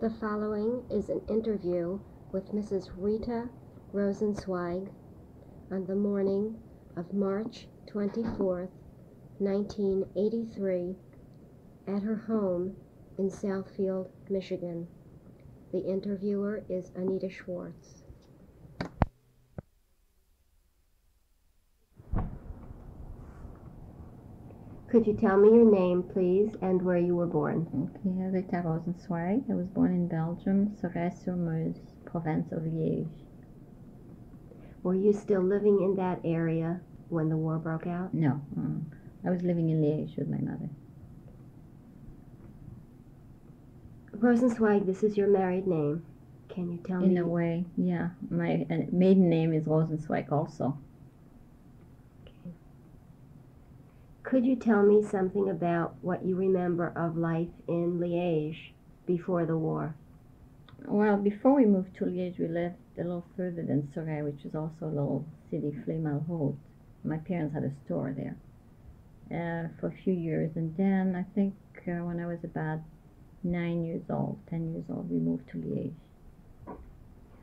The following is an interview with Mrs. Rita Rosenzweig on the morning of March 24th, 1983, at her home in Southfield, Michigan. The interviewer is Anita Schwartz. Could you tell me your name, please, and where you were born? Okay, Rita Rosenzweig. I was born in Belgium, Sorel-sur-Meuse, province of Liège. Were you still living in that area when the war broke out? No, uh, I was living in Liège with my mother. Rosenzweig, this is your married name. Can you tell In me? In a way, yeah. My uh, maiden name is Rosenzweig also. Could you tell me something about what you remember of life in Liège before the war? Well, before we moved to Liège, we lived a little further than Sorel, which is also a little city, Flémalle. My parents had a store there uh, for a few years, and then I think uh, when I was about nine years old, ten years old, we moved to Liège.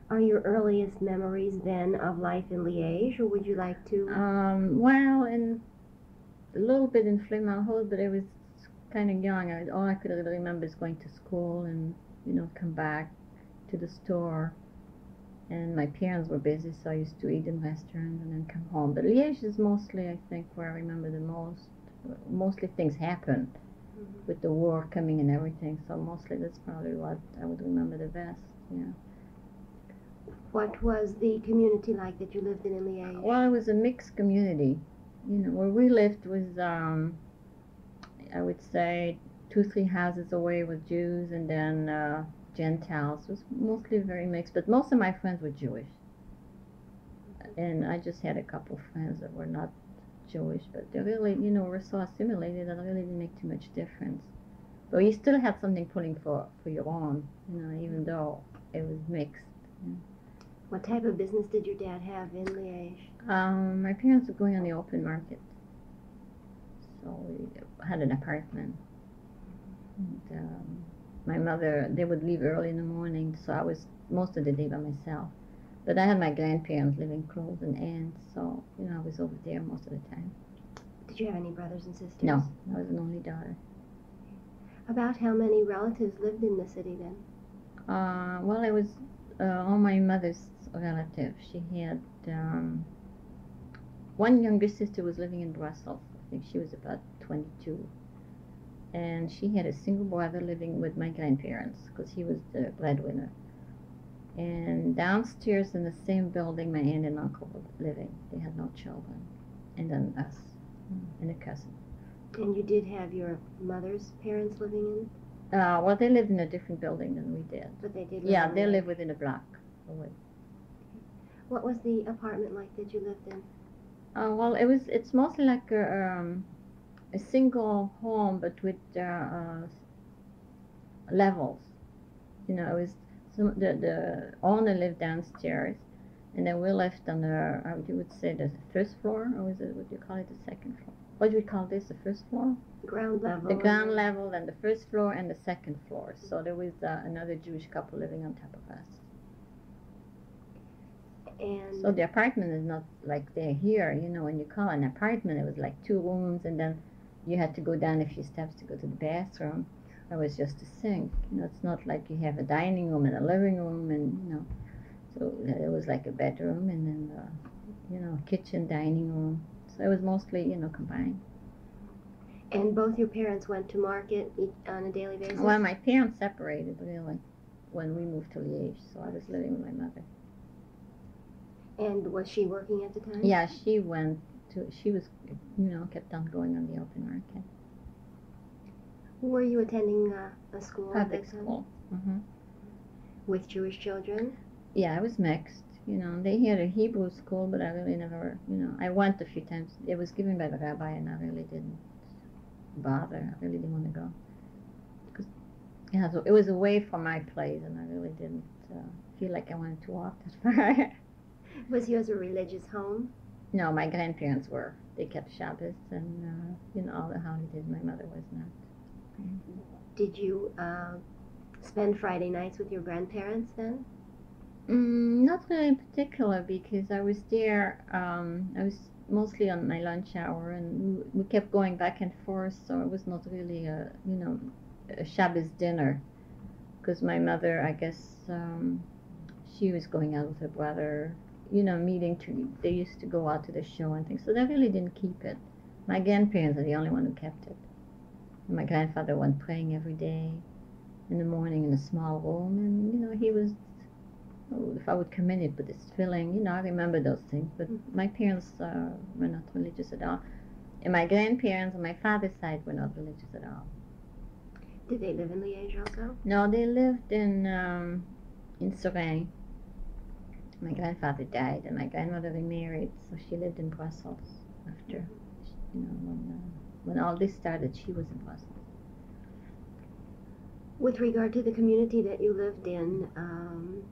Are your earliest memories then of life in Liège, or would you like to? Um, well, in a little bit in Flémalle, but I was kind of young. I, all I could really remember is going to school and you know come back to the store. And my parents were busy, so I used to eat in restaurants and then come home. But Liège is mostly, I think, where I remember the most. Mostly things happened Mhm. with the war coming and everything, so mostly that's probably what I would remember the best. Yeah. What was the community like that you lived in in Liège? Well, it was a mixed community. You know, where we lived was, um, I would say, two, three houses away with Jews and then uh, Gentiles. It was mostly very mixed, but most of my friends were Jewish. And I just had a couple friends that were not Jewish, but they really, you know, were so assimilated that it really didn't make too much difference. But you still had something pulling for, for your own, you know, even though it was mixed. What type of business did your dad have in Liège? Um, my parents were going on the open market, so we had an apartment. And, um, my mother, they would leave early in the morning, so I was most of the day by myself. But I had my grandparents living close and aunts, so you know I was over there most of the time. Did you have any brothers and sisters? No, I was an only daughter. About how many relatives lived in the city then? Uh, well, it was uh, all my mother's relatives. She had um, one younger sister was living in Brussels. I think she was about 22. And she had a single brother living with my grandparents because he was the breadwinner. And downstairs in the same building, my aunt and uncle were living. They had no children. And then us and a cousin. And you did have your mother's parents living in, Uh, well, they lived in a different building than we did. but they did live Yeah, they Liège. live within a block away. What was the apartment like that you lived in? Uh, well, it was. It's mostly like a, um, a single home, but with uh, uh, levels. You know, it was some, the the owner lived downstairs, and then we lived on the. You would say the first floor, or was it? What do you call it? The second floor. What do we call this? The first floor. Ground level? The ground level, and the first floor, and the second floor. So there was uh, another Jewish couple living on top of us. And So the apartment is not like they're here. You know, when you call an apartment, it was like two rooms, and then you had to go down a few steps to go to the bathroom. It was just a sink. You know, it's not like you have a dining room and a living room, and you know, so it was like a bedroom and then, the, you know, kitchen, dining room. So it was mostly, you know, combined. and both your parents went to market on a daily basis? Well, my parents separated really when we moved to Liège, so I was living with my mother. And was she working at the time? Yeah, she went to. She was, you know, kept on going on the open market. Were you attending uh, a school at Public time? school. hmm with Jewish children? Yeah, I was mixed. You know, they had a Hebrew school, but I really never, you know, I went a few times. It was given by the rabbi, and I really didn't bother. I really didn't want to go. Because yeah, so it was away from my place, and I really didn't uh, feel like I wanted to walk that far. Was yours a religious home? no, my grandparents were. They kept Shabbos and, uh, you know, all the holidays. My mother was not. Did you uh, spend Friday nights with your grandparents then? Mm, not really in particular because I was there. Um, I was mostly on my lunch hour, and we, kept going back and forth. So it was not really a you know a Shabbos dinner because my mother, I guess, um, she was going out with her brother. You know, meeting to they used to go out to the show and things. So they really didn't keep it. My grandparents are the only one who kept it. My grandfather went praying every day in the morning in a small room, and you know he was if I would commit it with this feeling, you know, I remember those things. But my parents uh, were not religious at all. And my grandparents on my father's side were not religious at all. Did they live in Liège also? No, they lived in um, in Suresnes. My grandfather died, and my grandmother remarried, so she lived in Brussels after, you know, when uh, when all this started, she was in Brussels. With regard to the community that you lived in, um,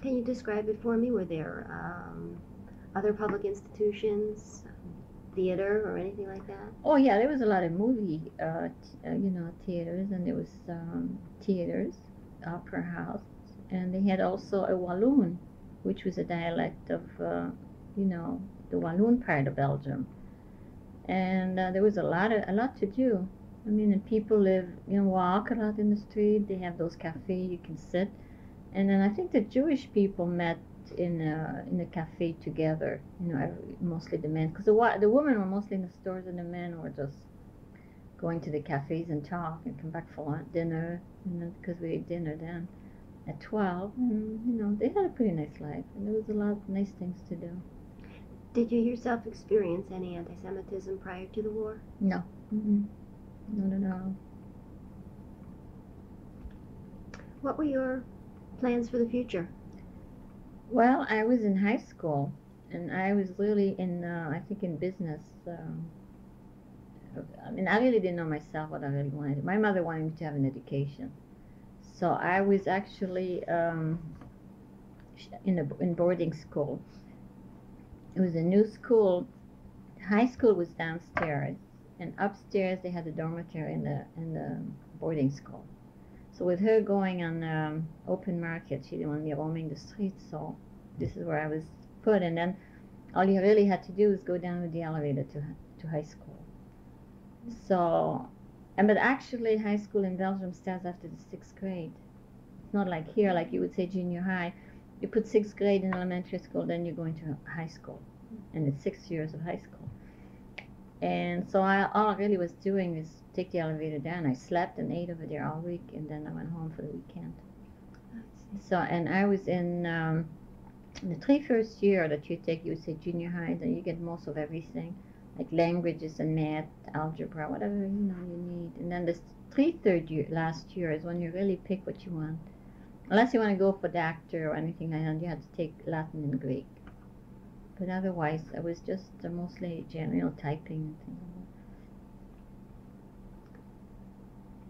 can you describe it for me? Were there um, other public institutions, theater, or anything like that? Oh yeah, there was a lot of movie, uh, t- uh, you know, theaters, and there was um, theaters, opera house, and they had also a Walloon, which was a dialect of, uh, you know, the Walloon part of Belgium, and uh, there was a lot of a lot to do. I mean, and people live, you know, walk a lot in the street. They have those cafes you can sit and then I think the Jewish people met in a, in a cafe together. You know, every, mostly the men, because the the women were mostly in the stores, and the men were just going to the cafes and talk and come back for dinner. Because we ate dinner then at twelve, and you know, they had a pretty nice life, and there was a lot of nice things to do. Did you yourself experience any anti-Semitism prior to the war? No, mm not at all. What were your plans for the future? Well, I was in high school, and I was really in, uh, I think, in business. Um, I mean, I really didn't know myself what I really wanted. My mother wanted me to have an education, so I was actually um, in a in boarding school. It was a new school. High school was downstairs, and upstairs they had a dormitory in the in the boarding school. So with her going on um, open market, she didn't want me roaming the streets. So this is where I was put. And then all you really had to do was go down with the elevator to to high school. So, and but actually, high school in Belgium starts after the sixth grade. It's not like here, like you would say junior high. You put sixth grade in elementary school, then you go into high school, and it's six years of high school. And so I, all I really was doing is take the elevator down. I slept and ate over there all week, and then I went home for the weekend. So, and I was in um, the three first year that you take, you say junior high, then you get most of everything, like languages and math, algebra, whatever you know you need. And then the three third year, last year is when you really pick what you want. Unless you want to go for doctor or anything like that, you have to take Latin and Greek. But otherwise, I was just uh, mostly general typing and things like that.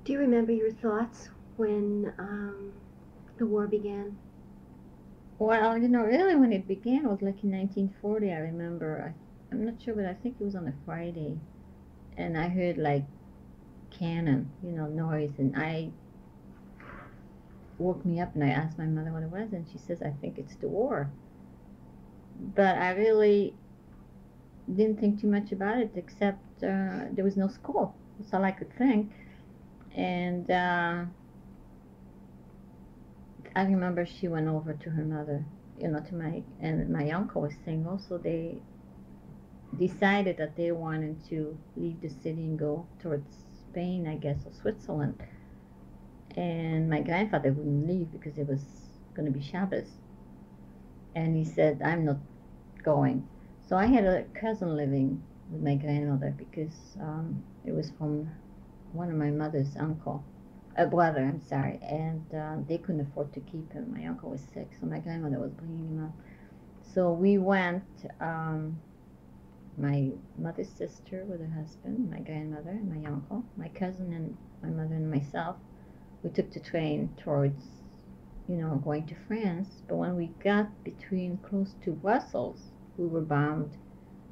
Do you remember your thoughts when um, the war began? Well, you know, really when it began was like in 1940. I remember. I, I'm not sure, but I think it was on a Friday, and I heard like cannon, you know, noise, and I woke me up and I asked my mother what it was, and she says, "I think it's the war." But I really didn't think too much about it, except uh, there was no school. That's all I could think and uh, I remember she went over to her mother, you know, to my and my uncle was single, so they decided that they wanted to leave the city and go towards Spain, I guess, or Switzerland. And my grandfather wouldn't leave because it was going to be Shabbos, and he said, "I'm not going." So I had a cousin living with my grandmother because um, it was from one of my mother's uncle, a brother, I'm sorry, and uh, they couldn't afford to keep him. My uncle was sick, so my grandmother was bringing him up. So we went, um, my mother's sister with her husband, my grandmother, and my uncle, my cousin, and my mother and myself. We took the train towards, you know, going to France. But when we got between close to Brussels, we were bombed,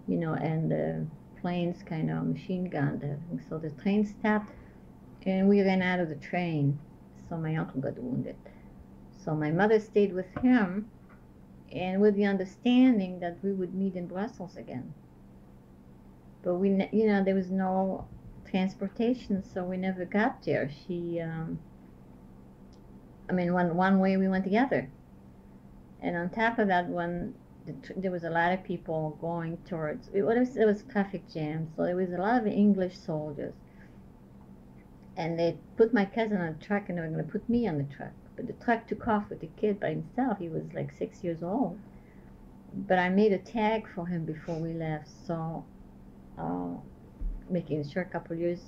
you know, and the planes kind of machine gunned everything. So the train stopped and we ran out of the train. so my uncle got wounded. So my mother stayed with him, and with the understanding that we would meet in Brussels again. But we, you know, there was no transportation, so we never got there. She, um, I mean, one one way we went together, and on top of that, when there was a lot of people going towards, it was it was traffic jam, so there was a lot of English soldiers, and they put my cousin on a truck, and they were going to put me on the truck, but the truck took off with the kid by himself. He was like six years old, but I made a tag for him before we left, so. Uh, making sure a couple years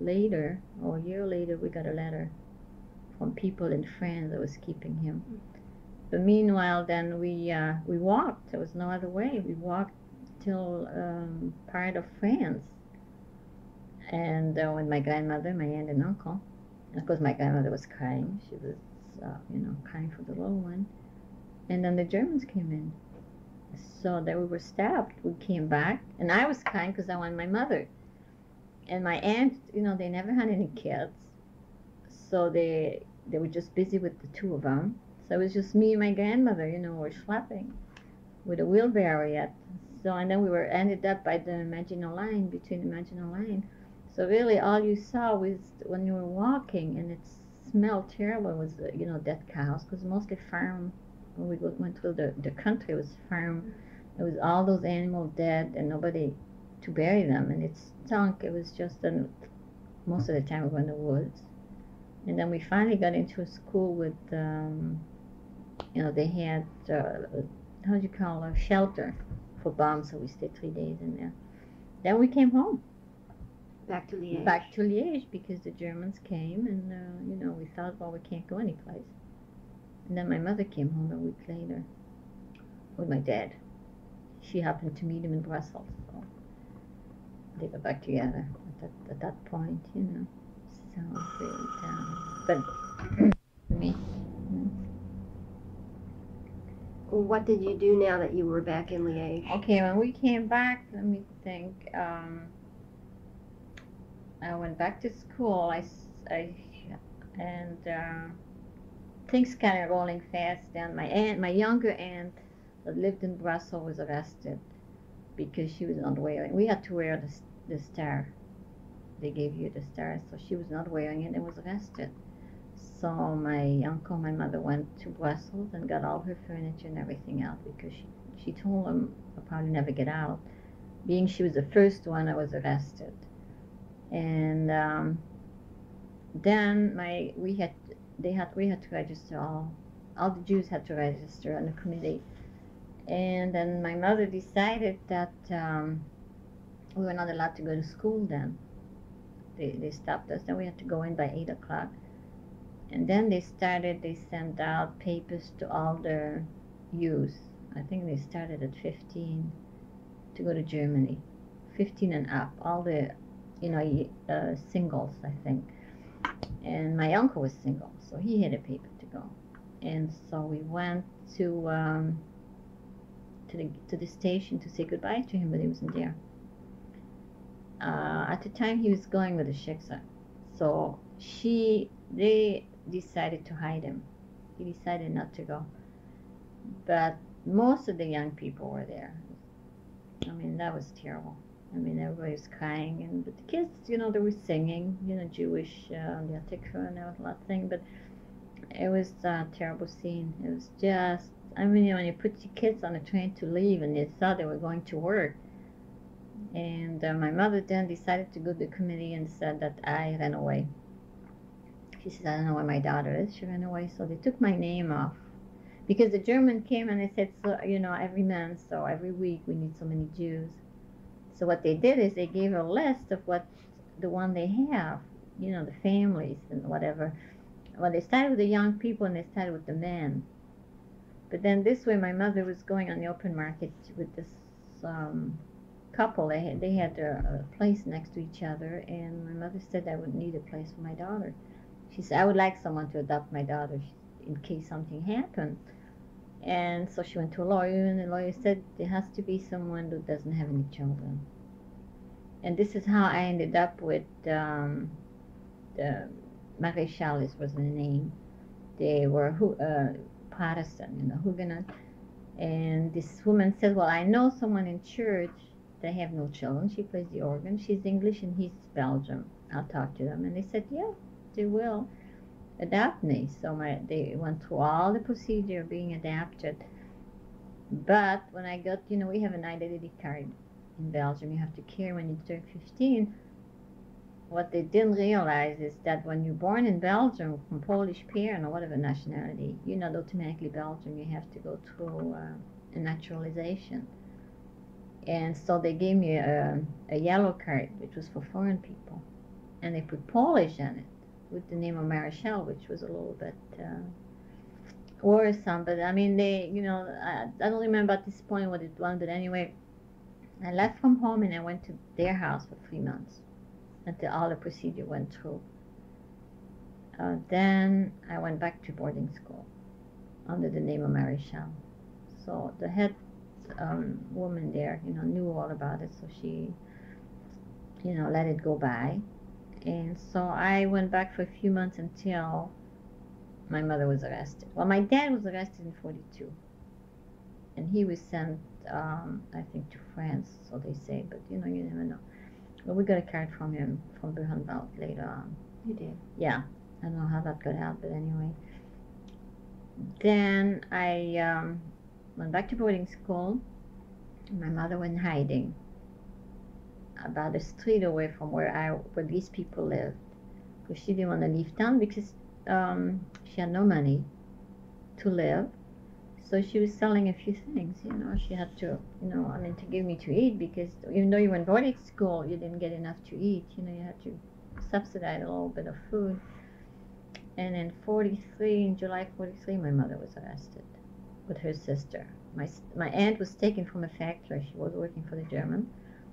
later or a year later we got a letter from people in France that was keeping him. But meanwhile, then we uh, we walked. There was no other way. We walked till um, part of France, and uh, my grandmother, my aunt and uncle. And of course, my grandmother was crying. She was, uh, you know, crying for the little one. And then the Germans came in. So then we were stopped. We came back, and I was kind because I wanted my mother and my aunt, you know, they never had any kids, so they they were just busy with the two of them. So it was just me and my grandmother, you know, were schlepping with a wheelbarrow yet. So and then we were ended up by the Maginot Line between the Maginot Line. So really, all you saw was when you were walking, and it smelled terrible. Was you know dead cows because mostly farm. When we went through the the country, it was farm. It was all those animals dead, and nobody to bury them, and it stunk. It was just an, most of the time we were in the woods, and then we finally got into a school with, um, you know, they had uh, how do you call a shelter for bombs, so we stayed three days in there. Then we came home. Back to Liège. Back to Liège because the Germans came, and uh, you know we thought, well, we can't go anyplace. And then my mother came home a week later with my dad. She happened to meet him in Brussels. So they got back together at that, at that point, you know. So really down. But for me, What did you do now that you were back in Liège? okay, when we came back, let me think. Um, I went back to school. I, I and uh, things kind of rolling fast. Then my aunt, my younger aunt, that lived in Brussels, was arrested because she was not wearing. We had to wear the the star. They gave you the star, so she was not wearing it and was arrested. So my uncle, my mother went to Brussels and got all her furniture and everything out because she she told them I'll probably never get out, being she was the first one that was arrested. And um, then my we had they had we had to register all all the Jews had to register on the committee. And then my mother decided that um, we were not allowed to go to school then. They, they stopped us. Then we had to go in by 8 o'clock. And then they started, they sent out papers to all the youth. I think they started at 15 to go to Germany. 15 and up. All the, you know, uh, singles, I think. And my uncle was single, so he had a paper to go. And so we went to um, to the to the station to say goodbye to him, but he wasn't there. Uh, at the time, he was going with the shiksa, so she they decided to hide him. He decided not to go, but most of the young people were there. I mean, that was terrible. I mean, everybody was crying, and but the kids, you know, they were singing, you know, Jewish, uh, the and there was a lot of things, but it was a terrible scene. It was just, I mean, when you put your kids on a train to leave and they thought they were going to work, and uh, my mother then decided to go to the committee and said that I ran away. She said, I don't know where my daughter is. She ran away, so they took my name off. Because the German came and they said, so, you know, every month, so every week we need so many Jews. So what they did is they gave a list of what the one they have, you know, the families and whatever. Well, they started with the young people and they started with the men. But then this way, my mother was going on the open market with this um, couple. They had, they had a, a place next to each other, and my mother said I would need a place for my daughter. She said I would like someone to adopt my daughter in case something happened. And so she went to a lawyer, and the lawyer said there has to be someone who doesn't have any children. And this is how I ended up with um, the Maréchales was the name. They were uh, Protestant, you know, Huguenot. And this woman said, Well, I know someone in church. They have no children. She plays the organ. She's English and he's Belgium. I'll talk to them. And they said, Yeah, they will adapt me. So my, they went through all the procedure of being adapted. But when I got, you know, we have an identity card in Belgium you have to carry when you turn 15. What they didn't realize is that when you're born in Belgium from Polish parent or whatever nationality, you're not automatically Belgian. You have to go through uh, a naturalization. And so they gave me a, a yellow card, which was for foreign people. And they put Polish on it with the name of Maréchal, which was a little bit uh, worrisome. But I mean, they, you know, I, I don't remember at this point what it was, but anyway, I left from home and I went to their house for three months until all the procedure went through. Uh, then I went back to boarding school under the name of Maréchal. So the head um, woman there, you know, knew all about it, so she, you know, let it go by. And so I went back for a few months until my mother was arrested. Well, my dad was arrested in 42. And he was sent, um, I think, to France, so they say, but you know, you never know. But we got a card from him from Buchenwald later on. You did? Yeah. I don't know how that got out, but anyway. Then I um, went back to boarding school. My mother went hiding about a street away from where I where these people lived, because she didn't want to leave town because um, she had no money to live. So she was selling a few things, you know. She had to, you know, I mean, to give me to eat because even though you went boarding school, you didn't get enough to eat. You know, you had to subsidize a little bit of food. And in 43, in July 43, my mother was arrested with her sister. My, my aunt was taken from a factory. She was working for the German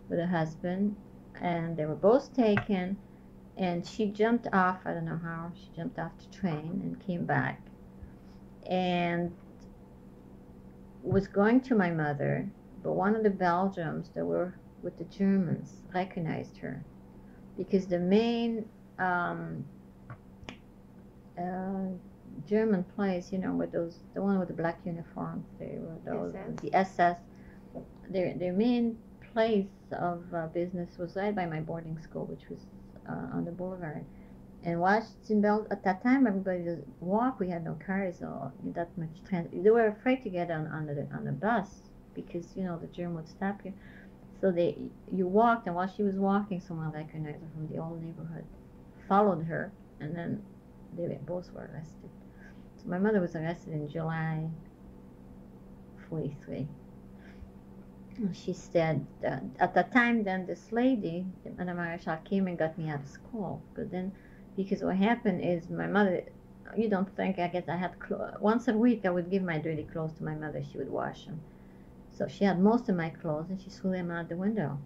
with her husband, and they were both taken. And she jumped off, I don't know how, she jumped off the train and came back. And was going to my mother, but one of the Belgians that were with the Germans recognized her because the main um, uh, German place, you know, with those, the one with the black uniforms, they were those, SS. the SS. Their their main place of uh, business was right by my boarding school, which was uh, on the boulevard. And Washington Bell at that time, everybody just walk. We had no cars or that much transit. They were afraid to get on on the on the bus because you know the germ would stop you. So they you walked, and while she was walking, someone recognized her from the old neighborhood, followed her, and then they both were arrested. So my mother was arrested in July 43. And She said uh, at that time, then this lady, Madame Maréchal, came and got me out of school. But then, because what happened is my mother, you don't think, I guess I had clo- once a week I would give my dirty clothes to my mother. She would wash them. So she had most of my clothes and she threw them out the window.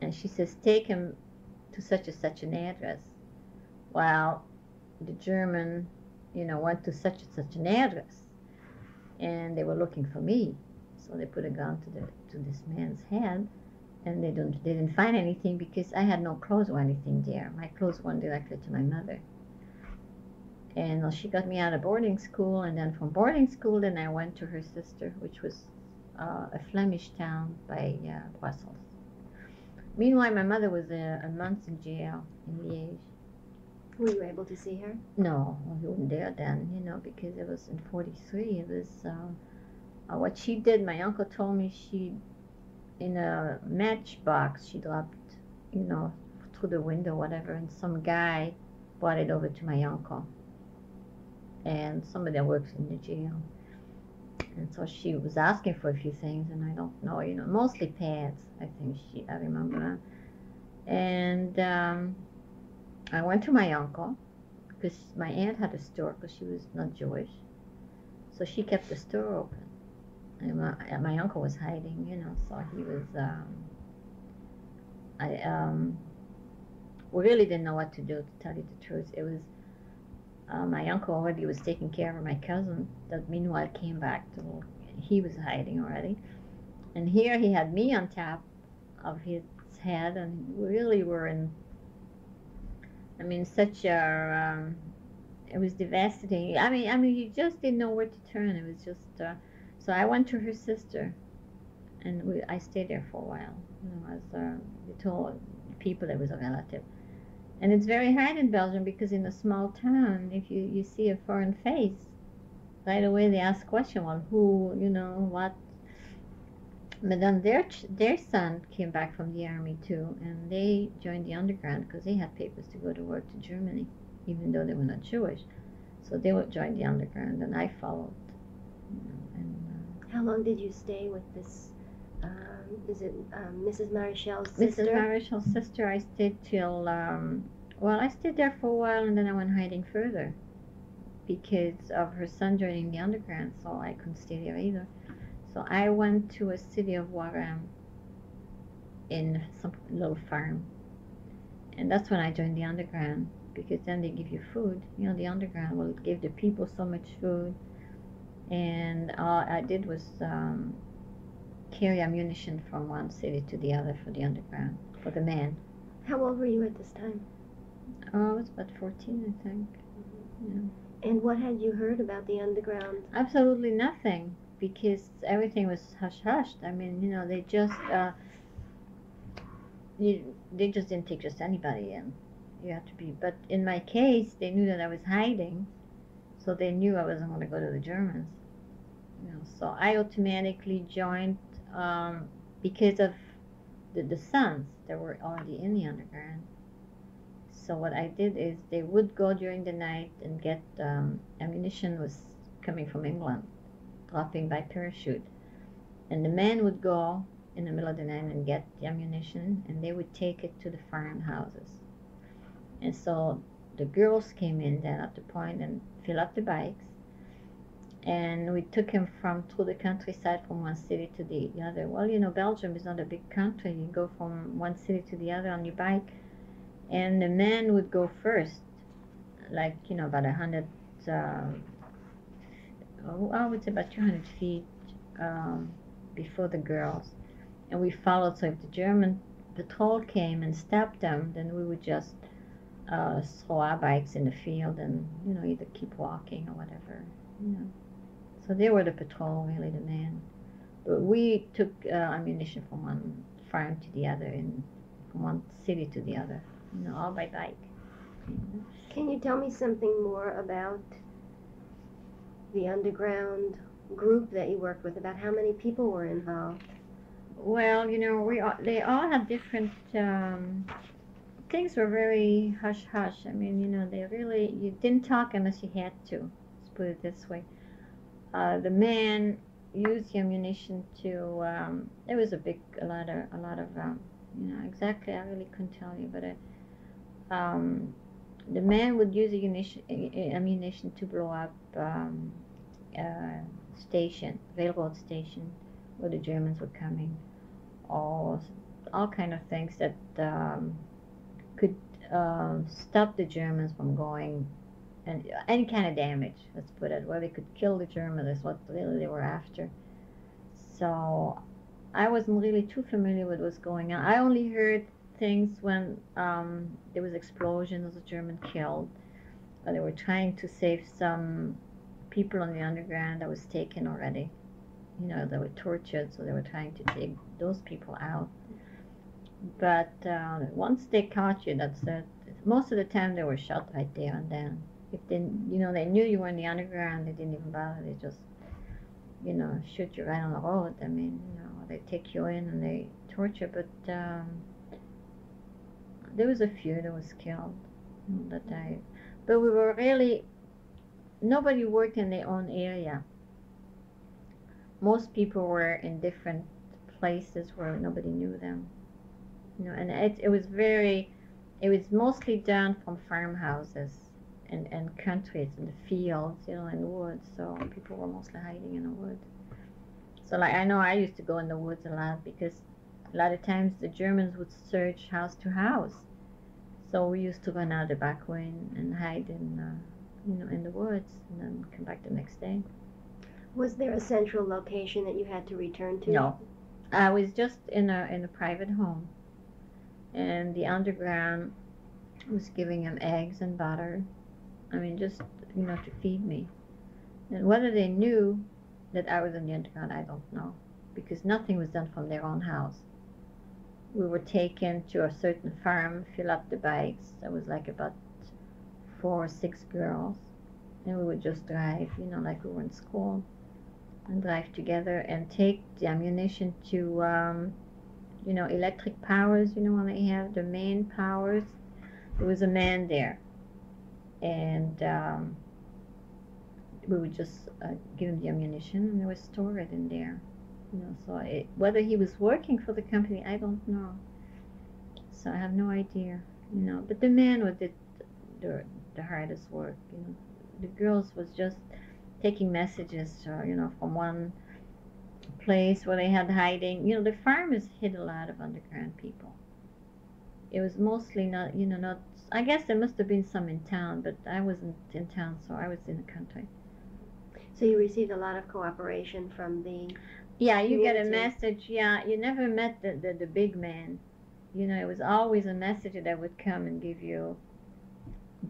And she says, take them to such and such an address. Well, the German, you know, went to such and such an address, and they were looking for me. So they put a gun to the to this man's head, and they don't they didn't find anything because I had no clothes or anything there. My clothes went directly to my mother. And uh, she got me out of boarding school, and then from boarding school, then I went to her sister, which was uh, a Flemish town by uh, Brussels. Meanwhile, my mother was a, a month in jail in Liège. Were you able to see her? No, we weren't there then, you know, because it was in 43. It was uh, uh, what she did. My uncle told me she, in a matchbox, she dropped, you know, through the window, whatever, and some guy brought it over to my uncle. And somebody that works in the jail. And so she was asking for a few things, and I don't know, you know, mostly pads, I think she, I remember. And um, I went to my uncle because my aunt had a store because she was not Jewish. So she kept the store open. My, my uncle was hiding, you know, so he was, um, I, um, we really didn't know what to do, to tell you the truth. It was, uh, my uncle already was taking care of my cousin that meanwhile came back to, he was hiding already. And here he had me on top of his head and we really were in I mean, such a um, it was devastating. I mean, I mean, you just didn't know where to turn. It was just uh, so I went to her sister, and we, I stayed there for a while. You know, as uh, we told people it was a relative, and it's very hard in Belgium because in a small town, if you you see a foreign face, right away they ask question, well, who, you know, what. But then their their son came back from the army too, and they joined the underground because they had papers to go to work to Germany even though they were not Jewish. So they would join the underground, and I followed. You know, How long did you stay with this? Um, is it um, Mrs. Maréchal's sister? Mrs. Maréchal's sister, I stayed till, um, well, I stayed there for a while, and then I went hiding further because of her son joining the underground, so I couldn't stay there either. So I went to a city of Wagram in some little farm, and that's when I joined the underground because then they give you food. You know, the underground will give the people so much food. And all I did was um, carry ammunition from one city to the other for the underground, for the men. How old were you at this time? Oh, I was about 14, I think. Yeah. And what had you heard about the underground? Absolutely nothing because everything was hush hushed. I mean, you know, they just. Uh, you, they just didn't take just anybody in you had to be. But in my case, they knew that I was hiding, so they knew I wasn't going to go to the Germans. You know, so I automatically joined um, because of the, the sons that were already in the underground. So what I did is they would go during the night and get um, ammunition was coming from England, dropping by parachute, and the men would go in the middle of the night and get the ammunition, and they would take it to the farmhouses and so the girls came in then at the point and fill up the bikes. And we took him from through the countryside from one city to the other. Well, you know, Belgium is not a big country. You go from one city to the other on your bike. And the men would go first, like, you know, about a hundred, uh, oh, I would say about 200 feet um, before the girls. And we followed. So if the German patrol came and stopped them, then we would just uh, throw our bikes in the field and you know either keep walking or whatever. You know. So they were the patrol, really the men. But we took uh, ammunition from one farm to the other, and from one city to the other. You know, all by bike. You know. Can you tell me something more about the underground group that you worked with? About how many people were involved? Well, you know, we all, they all had different um, things were very hush hush. I mean, you know, they really you didn't talk unless you had to. Let's put it this way. Uh, the man used the ammunition to. Um, it was a big, a lot of, a lot of, um, you know, exactly. I really couldn't tell you, but it, um, the man would use the ammunition, ammunition to blow up um, a station, railroad station, where the Germans were coming, all all kind of things that. Um, could uh, stop the Germans from going and any kind of damage, let's put it, where they could kill the Germans is what really they were after. So I wasn't really too familiar with what's going on. I only heard things when um, there was explosions, a German killed. Or they were trying to save some people on the underground that was taken already. You know, they were tortured, so they were trying to take those people out but uh, once they caught you, that's it. Most of the time they were shot right there and then. If they, you know, they knew you were in the underground, they didn't even bother. They just, you know, shoot you right on the road. I mean, you know, they take you in and they torture. But um, there was a few that was killed that died. But we were really nobody worked in their own area. Most people were in different places where nobody knew them you know, and it, it was very, it was mostly done from farmhouses and, and countries in the fields, you know, in the woods. So people were mostly hiding in the woods. So like I know I used to go in the woods a lot because a lot of times the Germans would search house to house. So we used to run out the back way and, and hide in, uh, you know, in the woods and then come back the next day. Was there a central location that you had to return to? No, I was just in a in a private home and the underground was giving them eggs and butter. I mean, just you know, to feed me. And whether they knew that I was in the underground, I don't know, because nothing was done from their own house. We were taken to a certain farm, fill up the bikes. There was like about four or six girls, and we would just drive, you know, like we were in school, and drive together and take the ammunition to, um, you know, electric powers. You know, when they have the main powers, there was a man there, and um, we would just uh, give him the ammunition, and they would store it in there. You know, so it, whether he was working for the company, I don't know. So I have no idea. You know, but the man was did the the hardest work. You know, the girls was just taking messages, uh, you know, from one place where they had hiding. You know, the farmers hid a lot of underground people. It was mostly not, you know, not. I guess there must have been some in town, but I wasn't in town, so I was in the country. So you received a lot of cooperation from the. Yeah, you get a message. Yeah, you never met the, the, the big man. You know, it was always a message that would come and give you,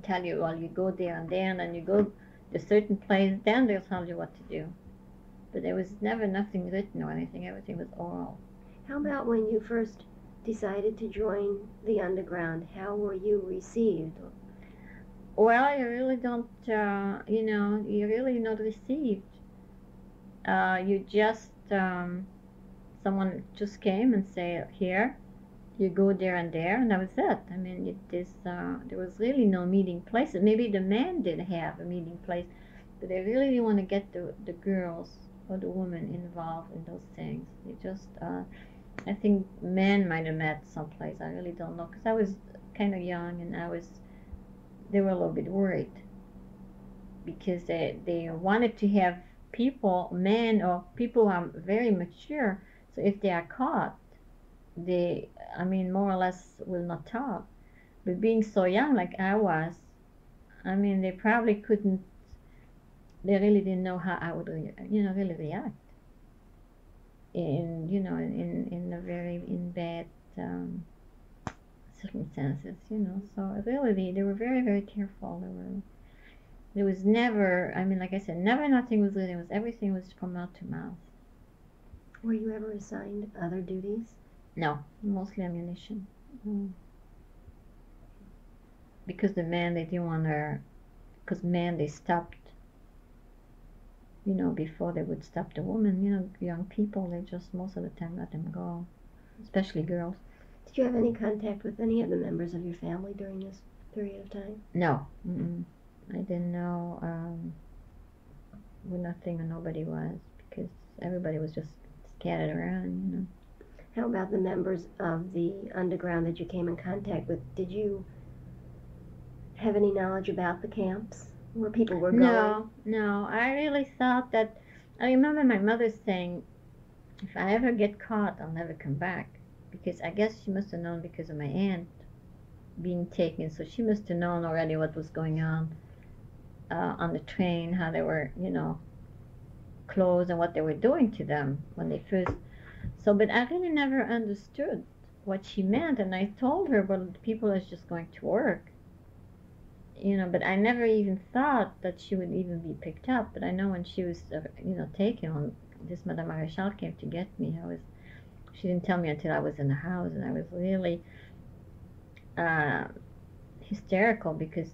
tell you, well, you go there and there, and then you go to a certain place, then they'll tell you what to do. But there was never nothing written or anything. Everything was oral. How about when you first decided to join the underground? How were you received? Well, you really don't, uh, you know, you're really not received. Uh, you just, um, someone just came and say, here, you go there and there, and that was it. I mean, it is, uh, there was really no meeting place. Maybe the men did have a meeting place, but they really didn't want to get the, the girls or the women involved in those things. They just, uh, I think men might have met someplace. I really don't know, because I was kind of young and I was they were a little bit worried because they they wanted to have people, men or people who are very mature. So if they are caught, they, I mean, more or less will not talk. But being so young like I was, I mean, they probably couldn't. They really didn't know how I would, you know, really react. In you know, in in a very in bad. Um, circumstances, you know. So really, they, were very, very careful. They were. There was never. I mean, like I said, never nothing was written. It was everything was from mouth to mouth. Were you ever assigned other duties? No, mostly ammunition. Mm. Because the men they didn't want to. Because men they stopped. You know, before they would stop the woman, you know, young people, they just most of the time let them go, especially girls. Did you have any contact with any of the members of your family during this period of time? No, mm-mm. I didn't know um, where nothing or nobody was because everybody was just scattered around, you know. How about the members of the underground that you came in contact with? Did you have any knowledge about the camps where people were going? No, no. I really thought that. I remember my mother saying, "If I ever get caught, I'll never come back," because I guess she must have known because of my aunt being taken, so she must have known already what was going on uh, on the train, how they were, you know, clothes and what they were doing to them when they first. So, but I really never understood what she meant, and I told her, "Well, the people is just going to work." You know, but I never even thought that she would even be picked up. But I know when she was, uh, you know, taken, when this Madame Maréchal came to get me, I was, she didn't tell me until I was in the house, and I was really uh, hysterical because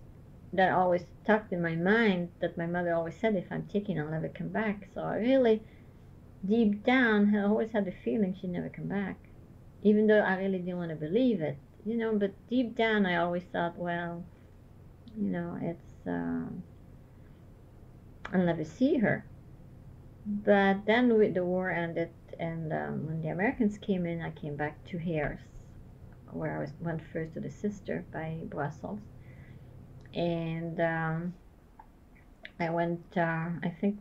that always stuck in my mind that my mother always said, if I'm taken, I'll never come back. So I really, deep down, I always had the feeling she'd never come back, even though I really didn't want to believe it, you know. But deep down, I always thought, well you know, it's uh, I'll never see her. But then with the war ended, and um, when the Americans came in, I came back to Harris, where I was went first to the sister by Brussels, and um, I went, uh, I think,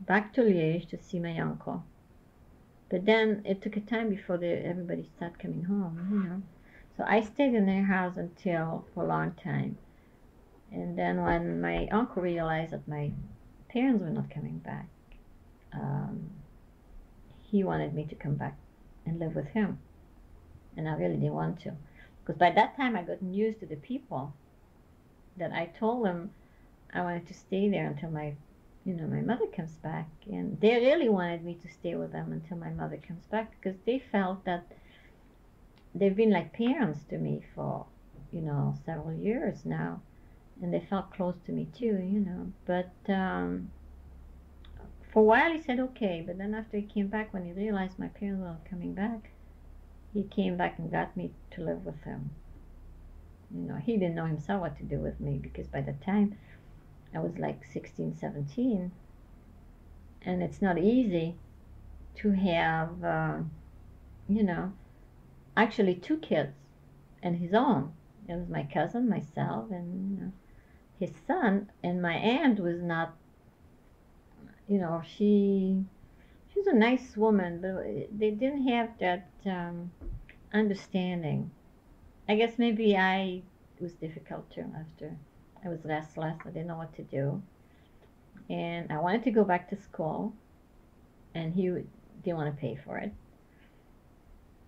back to Liège to see my uncle. But then it took a time before the, everybody started coming home, you know. So I stayed in their house until for a long time. And then when my uncle realized that my parents were not coming back, um, he wanted me to come back and live with him. And I really didn't want to. Because by that time I got used to the people that I told them I wanted to stay there until my, you know, my mother comes back, and they really wanted me to stay with them until my mother comes back because they felt that they've been like parents to me for, you know, several years now, and they felt close to me too, you know. But um, for a while he said okay, but then after he came back, when he realized my parents were coming back, he came back and got me to live with him. You know, he didn't know himself what to do with me because by the time I was like 16, 17, and it's not easy to have, uh, you know, actually two kids and his own. It was my cousin, myself, and his son. And my aunt was not, you know, she she's a nice woman, but they didn't have that um, understanding. I guess maybe I was difficult too after I was restless. I didn't know what to do. And I wanted to go back to school, and he didn't want to pay for it.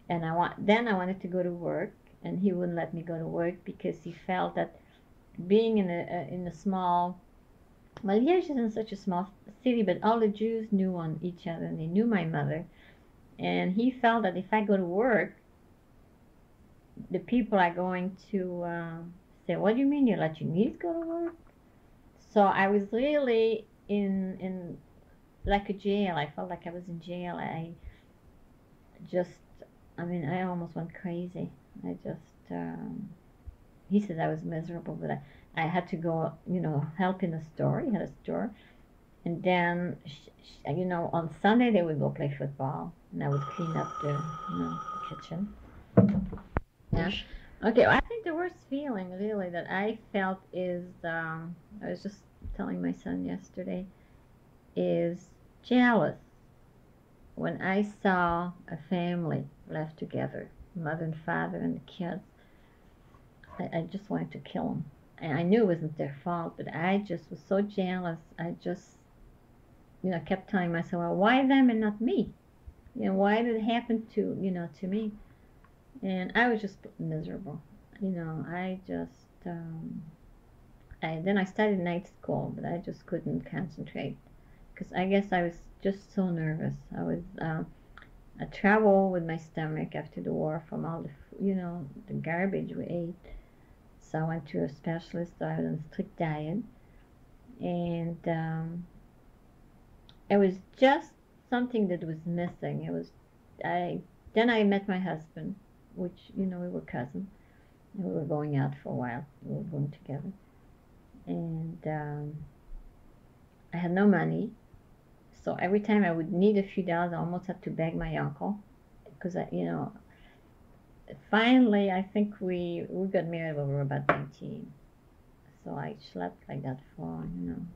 And I want then I wanted to go to work, and he wouldn't let me go to work because he felt that being in a in a small well, Liège isn't such a small city, but all the Jews knew on each other, and they knew my mother. And he felt that if I go to work, the people are going to uh, say, "What do you mean you let your niece go to work?" So I was really in in like a jail. I felt like I was in jail. I just, I mean, I almost went crazy. I just, um, he said I was miserable, but I, I had to go, you know, help in the store. He had a store. And then, you know, on Sunday they would go play football, and I would clean up the, you know, the kitchen. Yeah. Okay. Well, I think the worst feeling, really, that I felt is, um, I was just telling my son yesterday, is jealous. When I saw a family left together, mother and father and the kids, I, I just wanted to kill them. And I knew it wasn't their fault, but I just was so jealous. I just, you know, kept telling myself, well, why them and not me? You know, why did it happen to, you know, to me? and I was just miserable. You know, I just um, I then I started night school, but I just couldn't concentrate because I guess I was just so nervous. I was uh, I traveled with my stomach after the war from all the you know the garbage we ate. So I went to a specialist. I was on strict diet, and um, it was just something that was missing. It was I then I met my husband which you know we were cousins. We were going out for a while. We were going together, and um, I had no money. So every time I would need a few dollars, I almost had to beg my uncle, because I, you know. Finally, I think we we got married when we were about 19. So I slept like that for you know,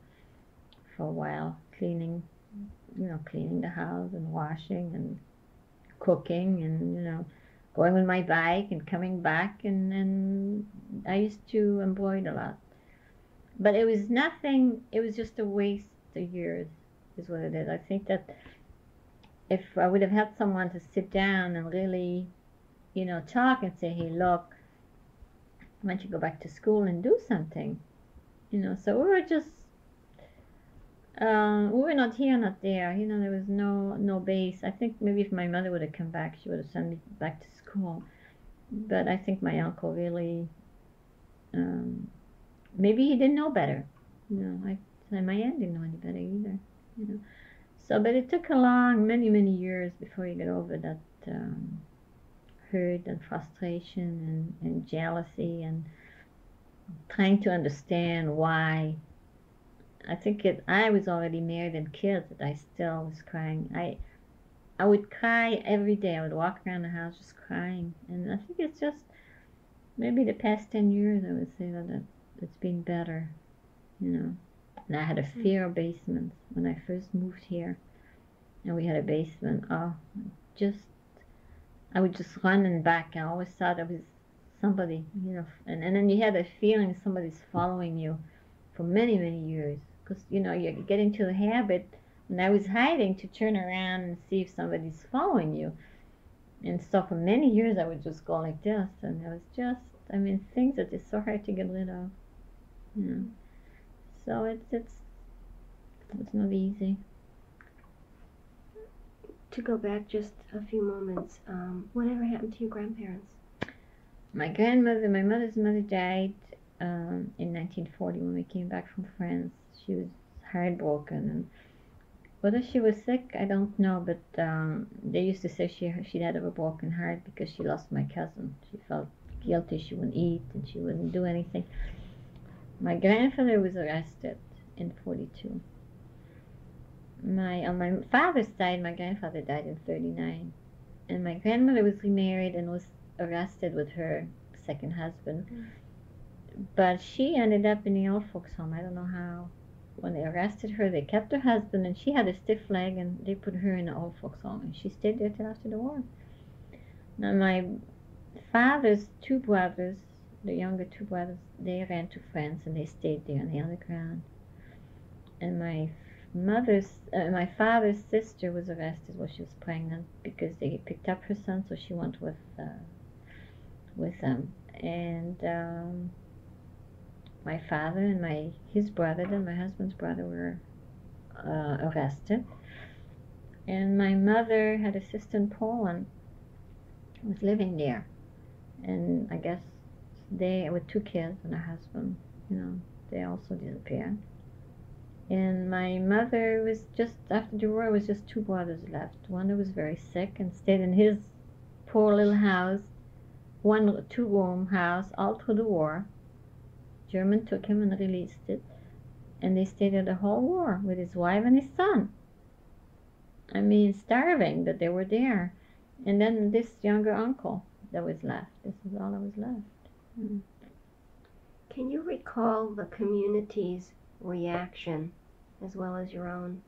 for a while, cleaning, you know, cleaning the house and washing and cooking and you know going on my bike and coming back and, and I used to embroider a lot. But it was nothing it was just a waste of years is what it is. I think that if I would have had someone to sit down and really, you know, talk and say, Hey, look, why don't you go back to school and do something? You know, so we were just um, we were not here, not there. You know, there was no no base. I think maybe if my mother would have come back, she would have sent me back to school. But I think my uncle really, um, maybe he didn't know better. You know, I my aunt didn't know any better either. You know, so but it took a long, many many years before you get over that um, hurt and frustration and, and jealousy and trying to understand why I think it. I was already married and kids, but I still was crying. I I would cry every day. I would walk around the house just crying, and I think it's just maybe the past ten years. I would say that it, it's been better, you know. And I had a hmm. fear of basements when I first moved here, and we had a basement. Oh, just I would just run and back. I always thought it was somebody, you know, and, and then you had a feeling somebody's following you for many, many years because you know you get into the habit and i was hiding to turn around and see if somebody's following you And so for many years I would just go like this, and it was just, I mean, things that is so hard to get rid of. Know. So it's it's it's not easy. To go back just a few moments, um, whatever happened to your grandparents? My grandmother, my mother's mother died um, in 1940 when we came back from France. She was heartbroken, and whether she was sick, I don't know. But um, they used to say she she had a broken heart because she lost my cousin. She felt guilty. She wouldn't eat and she wouldn't do anything. My grandfather was arrested in 42. My on my father's side, my grandfather died in 39, and my grandmother was remarried and was arrested with her second husband. Mm. But she ended up in the old folks' home. I don't know how. When they arrested her, they kept her husband, and she had a stiff leg, and they put her in the old folks' home, and she stayed there till after the war. Now, my father's two brothers, the younger two brothers, they ran to France, and they stayed there on the underground. And my mother's, uh, my father's sister was arrested while she was pregnant because they picked up her son, so she went with uh, with them. And um, my father and my his brother and my husband's brother were uh, arrested. And my mother had a sister in Poland was living there. And I guess they, with two kids and a husband, you know, they also disappeared. And my mother was just, after the war, was just two brothers left. One who was very sick and stayed in his poor little house, one two room house, all through the war. German took him and released it. And they stayed there the whole war with his wife and his son. I mean, starving that they were there. And then this younger uncle that was left. This is all that was left. Mm. Can you recall the community's reaction as well as your own,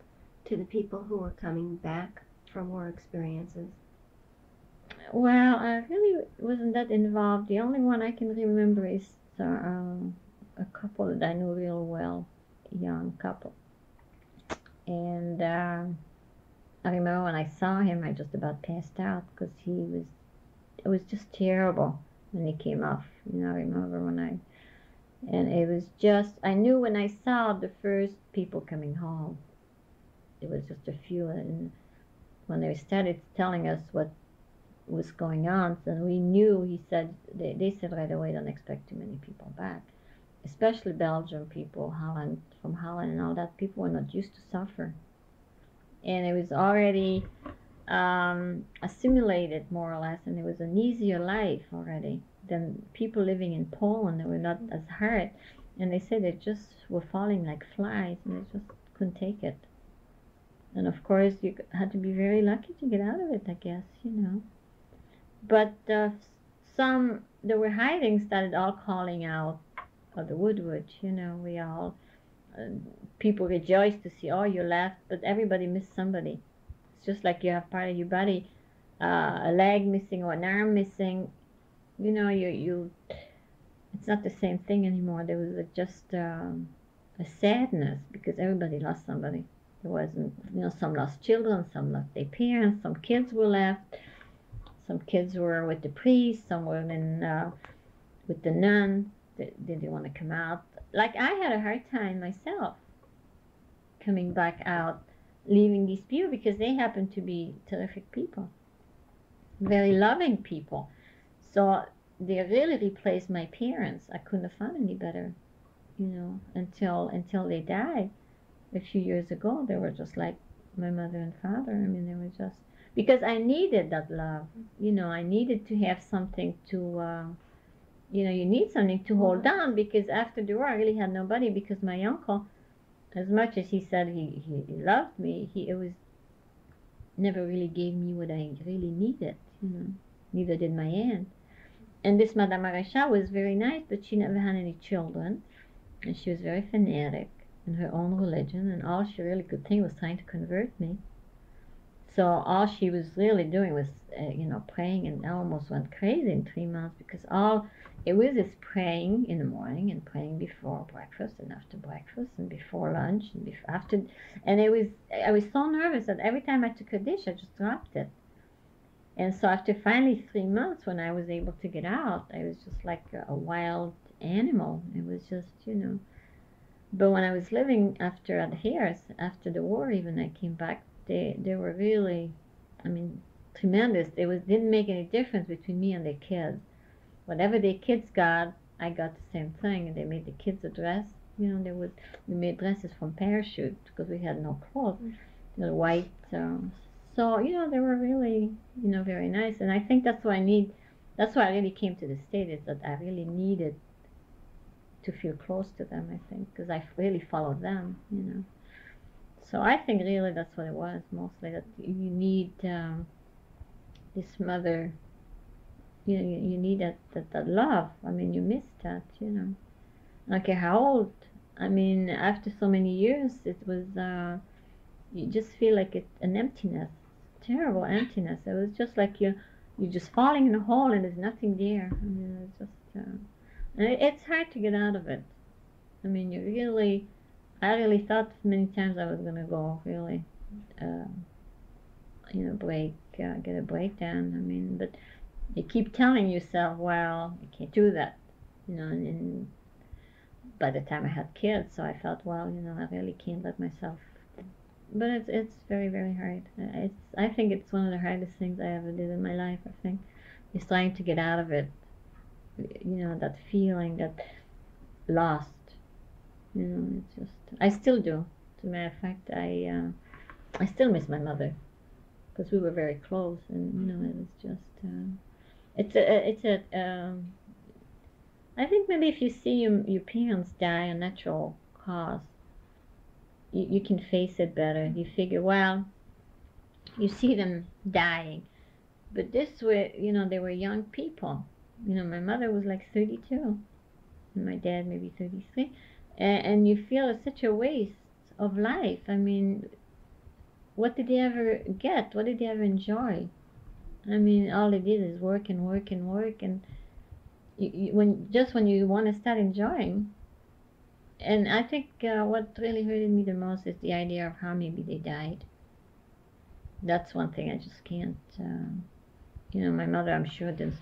to the people who were coming back from war experiences? Well, I really wasn't that involved. The only one I can remember is uh, um, a couple that I knew real well, young couple. And uh, I remember when I saw him, I just about passed out because he was, it was just terrible when he came off. You know, I remember when I and it was just, I knew when I saw the first people coming home, it was just a few. And when they started telling us what was going on, so we knew, he said, they, they said right away, don't expect too many people back. Especially Belgian people, Holland, from Holland and all that. People were not used to suffer. And it was already um, assimilated more or less, and it was an easier life already than people living in Poland that were not as hard. And they said they just were falling like flies and they just couldn't take it. And of course, you had to be very lucky to get out of it, I guess, you know. But uh, some that were hiding started all calling out of the woodward, you know. We all, uh, people rejoiced to see, oh, you left, but everybody missed somebody. It's just like you have part of your body, uh, a leg missing or an arm missing, you know, you you it's not the same thing anymore. There was a, just um, a sadness because everybody lost somebody. There wasn't, you know, some lost children, some lost their parents, some kids were left, some kids were with the priest, some were in uh, with the nun. They, they didn't want to come out. Like I had a hard time myself coming back out, leaving these people because they happened to be terrific people, very loving people so they really replaced my parents. I couldn't have found any better, you know, until until they died a few years ago. They were just like my mother and father. I mean, they were just because I needed that love. You know, I needed to have something to. Uh, you know, you need something to hold on because after the war, I really had nobody because my uncle, as much as he said he, he, he loved me, he it was never really gave me what I really needed. You know, neither did my aunt and this Madame Maréchal was very nice, but she never had any children, and she was very fanatic in her own religion, and all she really could think was trying to convert me. So all she was really doing was, uh, you know, praying, and I almost went crazy in three months because all it was is praying in the morning and praying before breakfast and after breakfast and before lunch and before, after, and it was I was so nervous that every time I took a dish, I just dropped it And so after finally three months, when I was able to get out, I was just like a wild animal. It was just, you know. But when I was living after at Harris, after the war, even I came back, they they were really, I mean, tremendous. It was didn't make any difference between me and the kids. Whatever the kids got, I got the same thing. And they made the kids a dress. You know, they would we made dresses from parachute because we had no clothes. You know, white. Um, so you know, they were really you know very nice. And I think that's why I need. That's why I really came to the state is that I really needed to feel close to them. I think because I really followed them. You know. So I think really that's what it was mostly that you need um, this mother. You know, you, you need that, that that love. I mean, you miss that. You know, I how old. I mean, after so many years, it was. Uh, you just feel like it, an emptiness, terrible emptiness. It was just like you you're just falling in a hole and there's nothing there. I mean, it's just uh, it's hard to get out of it. I mean, you really, I really thought many times I was gonna go really, uh, you know, break, uh, get a breakdown. I mean, but you keep telling yourself, well, you can't do that, you know. And, and by the time I had kids, so I felt, well, you know, I really can't let myself. But it's it's very very hard. It's I think it's one of the hardest things I ever did in my life. I think is trying to get out of it you know that feeling that lost you know it's just i still do as a matter of fact i uh, i still miss my mother because we were very close and you know it was just uh, it's a it's a um, I think maybe if you see your, your parents die a natural cause you, you can face it better you figure well you see them dying but this way you know they were young people you know, my mother was like 32, and my dad maybe 33, and, and you feel it's such a waste of life. I mean, what did they ever get? What did they ever enjoy? I mean, all they did is work and work and work, and you, you, when just when you want to start enjoying. And I think uh, what really hurted me the most is the idea of how maybe they died. That's one thing I just can't. Uh, you know, my mother, I'm sure, didn't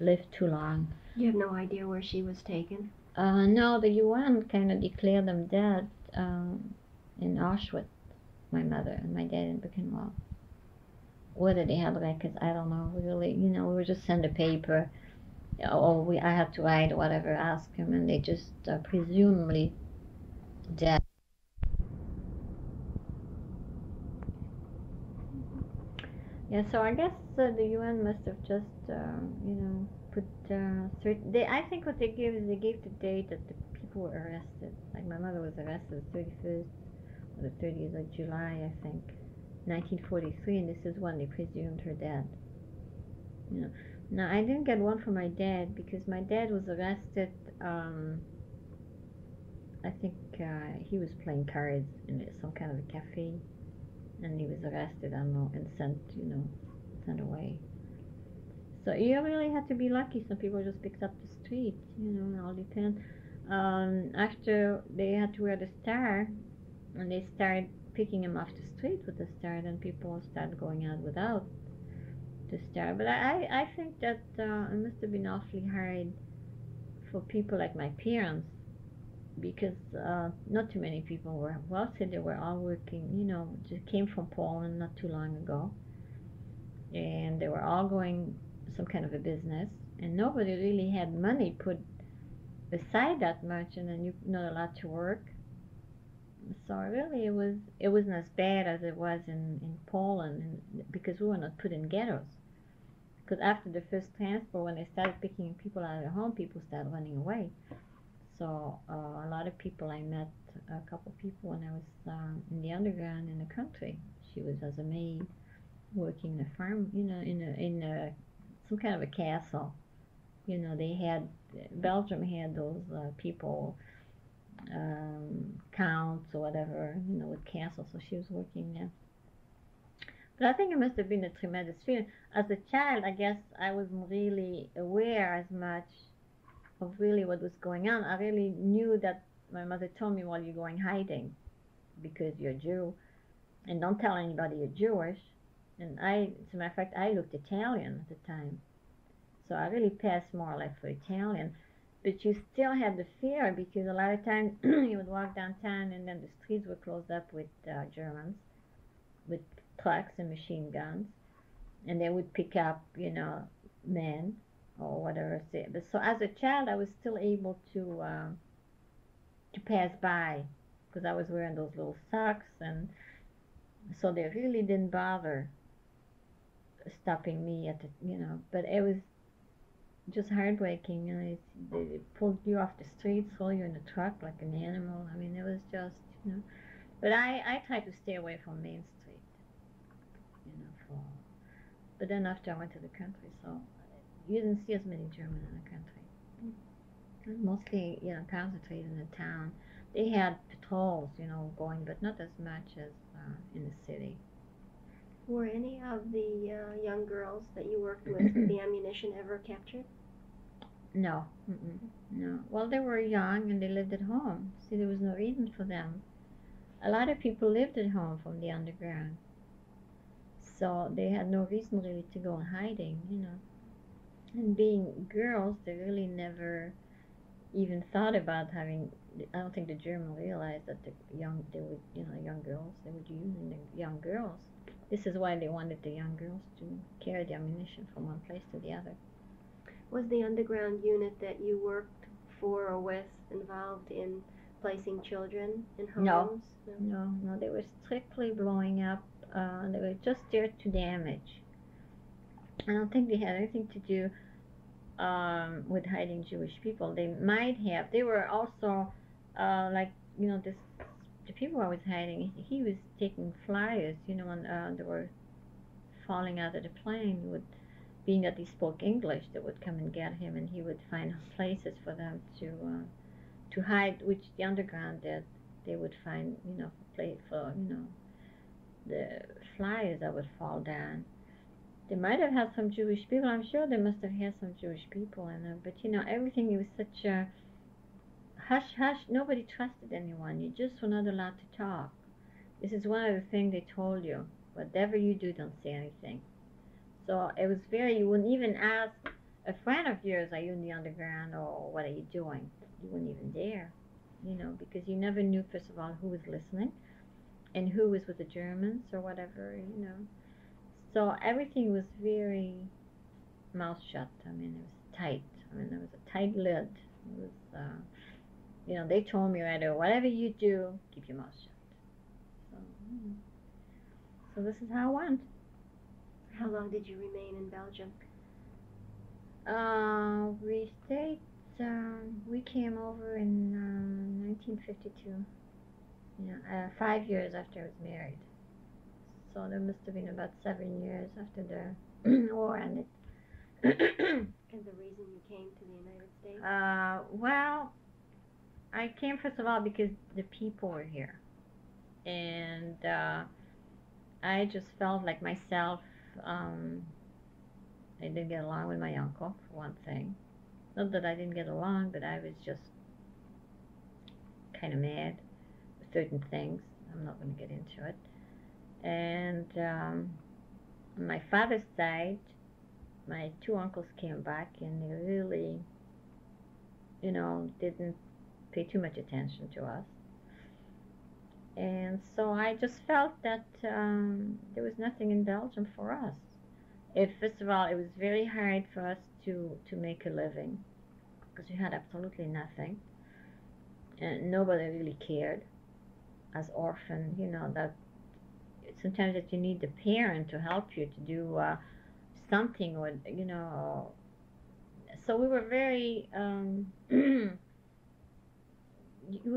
live too long. You have no idea where she was taken? Uh, no, the UN kind of declared them dead um, in Auschwitz, my mother and my dad in Buchenwald. Whether they had records, I don't know. Really, you know, we were just send a paper, or we I had to write or whatever, ask them, and they just uh, presumably dead. Yeah, so I guess uh, the UN must have just, uh, you know, put uh, certain. They, I think what they gave is they gave the date that the people were arrested. Like my mother was arrested the 31st or the 30th of July, I think, 1943, and this is when they presumed her dead. You know, now I didn't get one for my dad because my dad was arrested. Um, I think uh, he was playing cards in some kind of a cafe and he was arrested and, and sent, you know, sent away. So you really had to be lucky. Some people just picked up the street, you know, all depends. Um, after they had to wear the star, and they started picking him off the street with the star, then people started going out without the star. But I, I think that uh, it must have been awfully hard for people like my parents because uh, not too many people were well they were all working you know just came from poland not too long ago. And they were all going some kind of a business and nobody really had money put aside that much and then you're not allowed to work. So really it was it wasn't as bad as it was in, in poland and, because we were not put in ghettos. Because after the first transfer when they started picking people out of their home people started running away so uh, a lot of people I met, a couple people when I was um, in the underground in the country. She was as a maid, working the farm, you know, in a, in a, some kind of a castle. You know, they had Belgium had those uh, people, um, counts or whatever, you know, with castles. So she was working there. But I think it must have been a tremendous feeling. As a child, I guess I wasn't really aware as much of really what was going on. I really knew that my mother told me, well, you're going hiding because you're Jew, and don't tell anybody you're Jewish. And I, as a matter of fact, I looked Italian at the time. So I really passed more or less for Italian. But you still had the fear because a lot of times you would walk downtown and then the streets were closed up with uh, Germans, with trucks and machine guns. And they would pick up, you know, men or whatever. But so as a child, I was still able to uh, to pass by because I was wearing those little socks, and so they really didn't bother stopping me at the, you know. But it was just heartbreaking. Know, they, they pulled you off the street, throw you in the truck like an animal. I mean, it was just, you know. But I I tried to stay away from Main Street, you know, for. But then after I went to the country, so you didn't see as many Germans in the country. Mostly, you know, concentrated in the town. They had patrols, you know, going, but not as much as uh, in the city. Were any of the uh, young girls that you worked with, the ammunition ever captured? No, Mm-mm. no. Well, they were young and they lived at home. See, there was no reason for them. A lot of people lived at home from the underground, so they had no reason really to go in hiding, you know. And being girls, they really never even thought about having. I don't think the German realized that the young they would, you know, young girls they would use the young girls. This is why they wanted the young girls to carry the ammunition from one place to the other. Was the underground unit that you worked for or with involved in placing children in homes? No, no, no. no they were strictly blowing up. Uh, they were just there to damage. I don't think they had anything to do um, with hiding Jewish people. They might have. They were also uh, like you know this the people I was hiding. He was taking flyers. You know when uh, they were falling out of the plane. Would being that he spoke English, they would come and get him, and he would find places for them to uh, to hide, which the underground did. They would find you know place for you know the flyers that would fall down they might have had some Jewish people. I'm sure they must have had some Jewish people in them. But you know, everything was such a hush hush. Nobody trusted anyone. You just were not allowed to talk. This is one of the things they told you. Whatever you do, don't say anything. So it was very. You wouldn't even ask a friend of yours, "Are you in the underground?" or "What are you doing?" You wouldn't even dare. You know, because you never knew first of all who was listening, and who was with the Germans or whatever. You know. So everything was very mouth shut. I mean, it was tight. I mean, there was a tight lid. It was, uh, you know, they told me right away, whatever you do, keep your mouth shut. So, so this is how it went. How long did you remain in Belgium? Uh, we stayed. Um, we came over in uh, 1952. Yeah, uh, five years after I was married so there must have been about seven years after the war ended. and the reason you came to the United States? Uh, well, I came first of all because the people were here, and uh, I just felt like myself. Um, I didn't get along with my uncle for one thing. Not that I didn't get along, but I was just kind of mad with certain things. I'm not going to get into it. And um, on my father's side, my two uncles came back and they really, you know, didn't pay too much attention to us. And so I just felt that um, there was nothing in Belgium for us. It, first of all, it was very hard for us to, to make a living because we had absolutely nothing. And nobody really cared. As orphan, you know, that sometimes that you need the parent to help you to do uh, something or you know so we were very um, we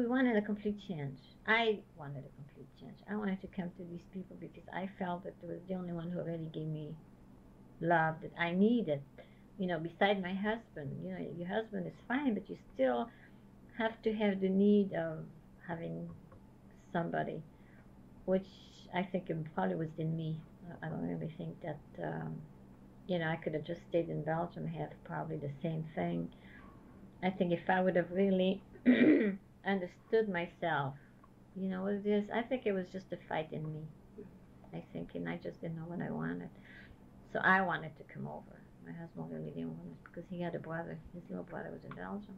wanted a complete change. I wanted a complete change. I wanted to come to these people because i felt that it was the only one who really gave me love that i needed. You know beside my husband you know your husband is fine but you still have to have the need of having somebody which I think it probably was in me. I don't really think that, um, you know, I could have just stayed in Belgium, had probably the same thing. I think if I would have really understood myself, you know, what it is, I think it was just a fight in me. I think, and I just didn't know what I wanted. So I wanted to come over. My husband really didn't want it because he had a brother. His little brother was in Belgium.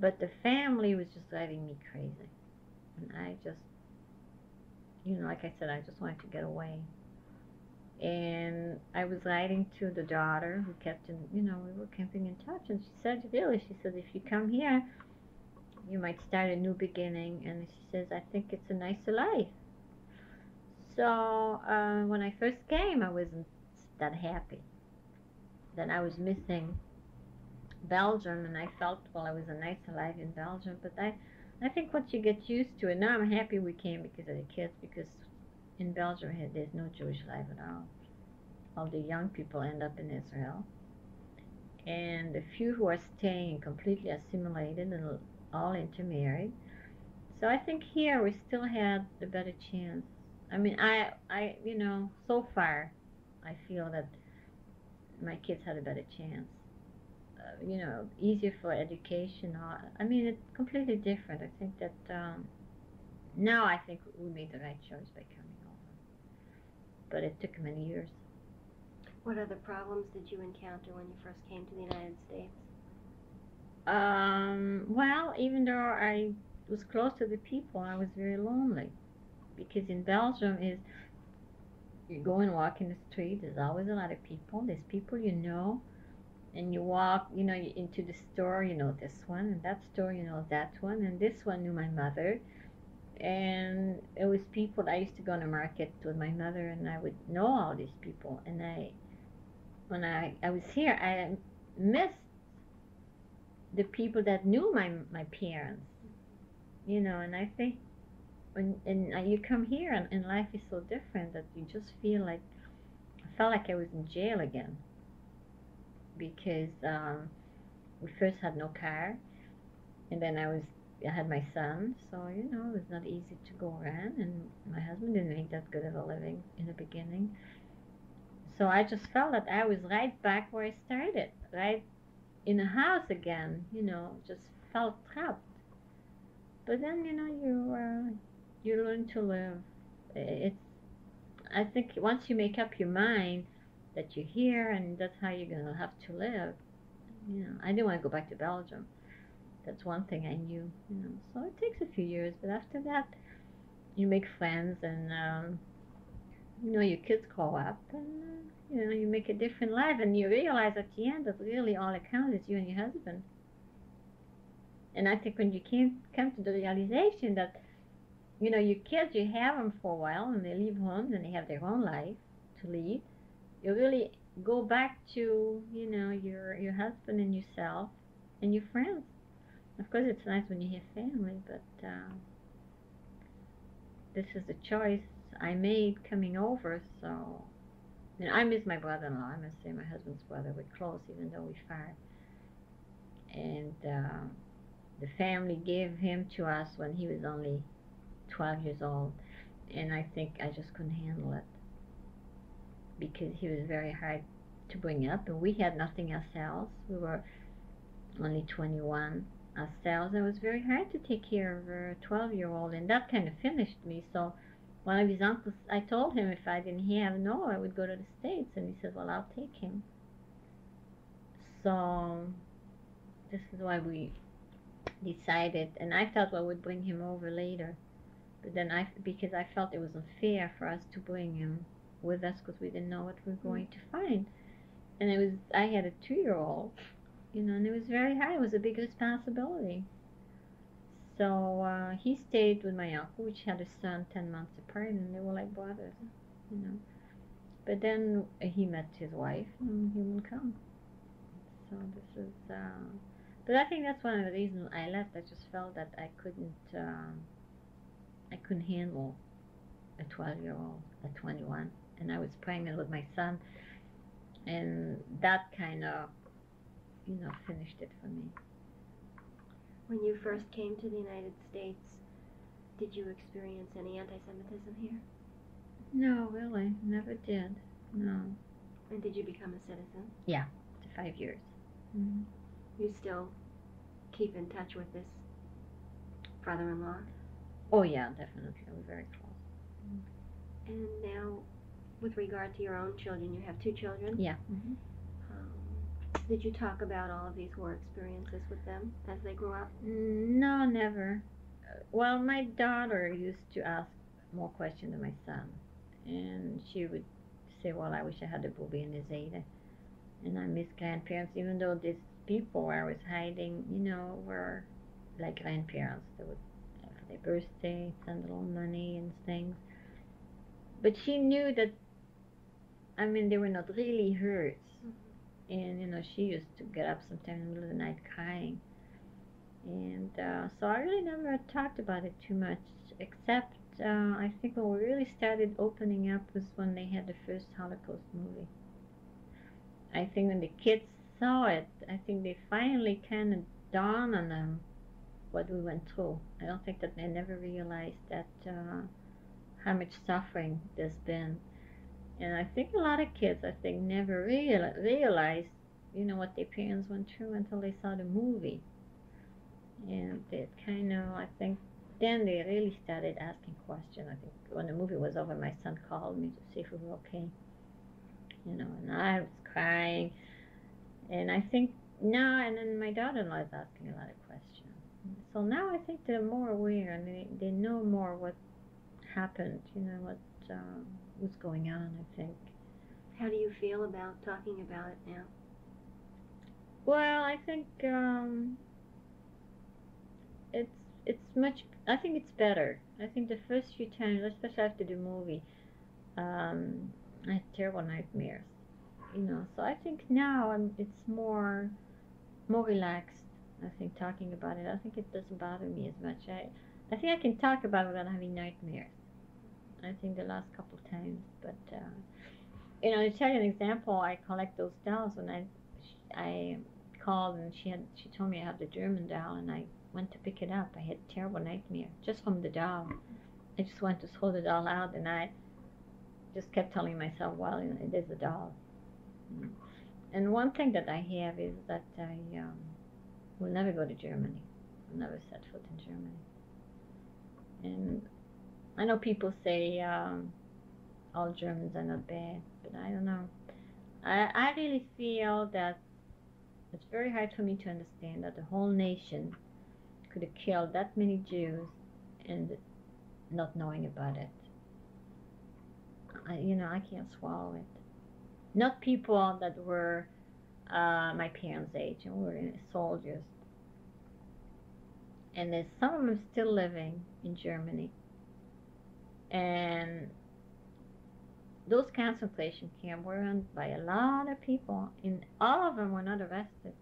But the family was just driving me crazy. And I just, you know, like I said, I just wanted to get away. And I was writing to the daughter who kept in, you know, we were keeping in touch. And she said, really, she said, if you come here, you might start a new beginning. And she says, I think it's a nicer life. So uh, when I first came, I wasn't that happy. Then I was missing Belgium, and I felt, well, I was a nicer life in Belgium. But I, I think once you get used to it, now I'm happy we came because of the kids, because in Belgium there's no Jewish life at all. All the young people end up in Israel. And the few who are staying completely assimilated and all intermarried. So I think here we still had a better chance. I mean, I, I, you know, so far, I feel that my kids had a better chance. You know, easier for education. Or, I mean, it's completely different. I think that um, now I think we made the right choice by coming over. but it took many years. What other problems did you encounter when you first came to the United States? Um, well, even though I was close to the people, I was very lonely because in Belgium is you go and walk in the street. There's always a lot of people. There's people you know, and you walk, you know, into the store. You know this one, and that store, you know that one, and this one knew my mother, and it was people I used to go the market with my mother, and I would know all these people. And I, when I I was here, I missed the people that knew my my parents, you know. And I think when and you come here, and, and life is so different that you just feel like I felt like I was in jail again because um, we first had no car, and then I was I had my son, so you know it was not easy to go around, and my husband didn't make that good of a living in the beginning. So I just felt that I was right back where I started, right in a house again. You know, just felt trapped. But then you know you uh, you learn to live. It's I think once you make up your mind that you're here and that's how you're gonna have to live. You know, I didn't want to go back to Belgium that's one thing I knew, you know. So it takes a few years, but after that, you make friends, and um, you know your kids grow up, and uh, you know you make a different life, and you realize at the end that really all that counts is you and your husband. And I think when you came come to the realization that, you know, your kids you have them for a while, and they leave home, and they have their own life to lead. You really go back to you know your your husband and yourself and your friends of course, it's nice when you have family, but uh, this is a choice I made coming over. So, know, I miss my brother-in-law. I must say, my husband's brother. We're close, even though we're far. And uh, the family gave him to us when he was only 12 years old, and I think I just couldn't handle it because he was very hard to bring up, and we had nothing ourselves. We were only 21 ourselves. It was very hard to take care of a 12 year old, and that kind of finished me. So one of his uncles, I told him if I didn't have no, I would go to the States, and he said, Well, I'll take him. So this is why we decided, and I thought well, we'd bring him over later. But then I, because I felt it was unfair for us to bring him with us because we didn't know what we were going to find. And it was, I had a two year old you know, and it was very hard. It was a big responsibility. So uh, he stayed with my uncle, which had a son ten months apart, and they were like brothers, you know. But then he met his wife, and he would come. So this is. Uh, but I think that's one of the reasons I left. I just felt that I couldn't. Uh, I couldn't handle a 12-year-old at 21, and I was pregnant with my son, and that kind of you know, finished it for me. When you first came to the United States, did you experience any anti-Semitism here? No, really, never did. No. And did you become a citizen? Yeah, after five years. Mm-hmm. You still keep in touch with this brother-in-law? Oh yeah, definitely. We're very close. And now, with regard to your own children, you have two children. Yeah. Um, did you talk about all of these war experiences with them as they grew up? No, never. Uh, Well, my daughter used to ask more questions than my son, and she would say, "Well, I wish I had a booby and a Zeta, and I miss grandparents." Even though these people where I was hiding, you know, were like grandparents. They would for their birthday send a little money and things. But she knew that. I mean, they were not really hers, and you know, she used to get up sometimes in the middle of the night crying and uh, so I really never talked about it too much, except uh, I think when we really started opening up was when they had the first Holocaust movie. I think when the kids saw it, I think they finally kind of dawned on them what we went through. I don't think that they never realized that uh, how much suffering there's been, and I think a lot of kids, I think, never real- realized, you know, what their parents went through until they saw the movie. And it kind of i think then they really started asking questions. I think when the movie was over my son called me to see if we were okay. You know and i was crying. And i think now and then my daughter-in-law is asking a lot of questions. So now i think they're more aware and they, they know more what happened you know what um, was going on i think How do you feel about talking about it now? Well, I think um, it's it's much. I think it's better. I think the first few times, especially after the movie, um, I had terrible nightmares. You know, so I think now I'm. It's more more relaxed. I think talking about it. I think it doesn't bother me as much. I I think I can talk about it without having nightmares. I think the last couple of times, but uh, you know, to tell you an example, I collect those dolls and I I called and she had she told me I had the German doll and I went to pick it up. I had a terrible nightmare just from the doll. I just wanted to throw the doll out and I just kept telling myself, well, you know, it is a doll. Mm. And one thing that I have is that I um, will never go to Germany. I'll never set foot in Germany. And I know people say um, all Germans are not bad, but I don't know. I, I really feel that it's very hard for me to understand that the whole nation could have killed that many Jews and not knowing about it. I, you know, I can't swallow it. Not people that were uh, my parents' age and were soldiers. And there's some of them still living in Germany. And those concentration camps were run by a lot of people, and all of them were not arrested.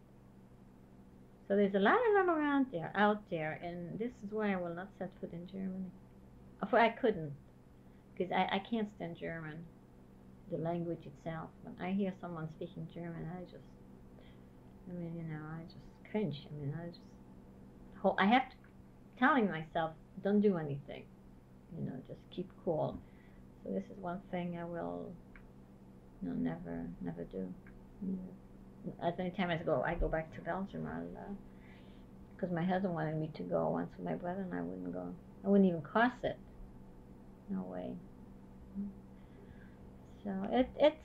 So there's a lot of them around there, out there, and this is why I will not set foot in Germany. For I couldn't, because I, I can't stand German, the language itself. When I hear someone speaking German, I just, I mean, you know, I just cringe. I mean, I just, I have to telling myself, don't do anything, you know, just keep cool. So this is one thing I will, you know, never, never do. As many times I go, I go back to Belgium, because uh, my husband wanted me to go once with my brother, and I wouldn't go. I wouldn't even cross it. No way. So it, it's.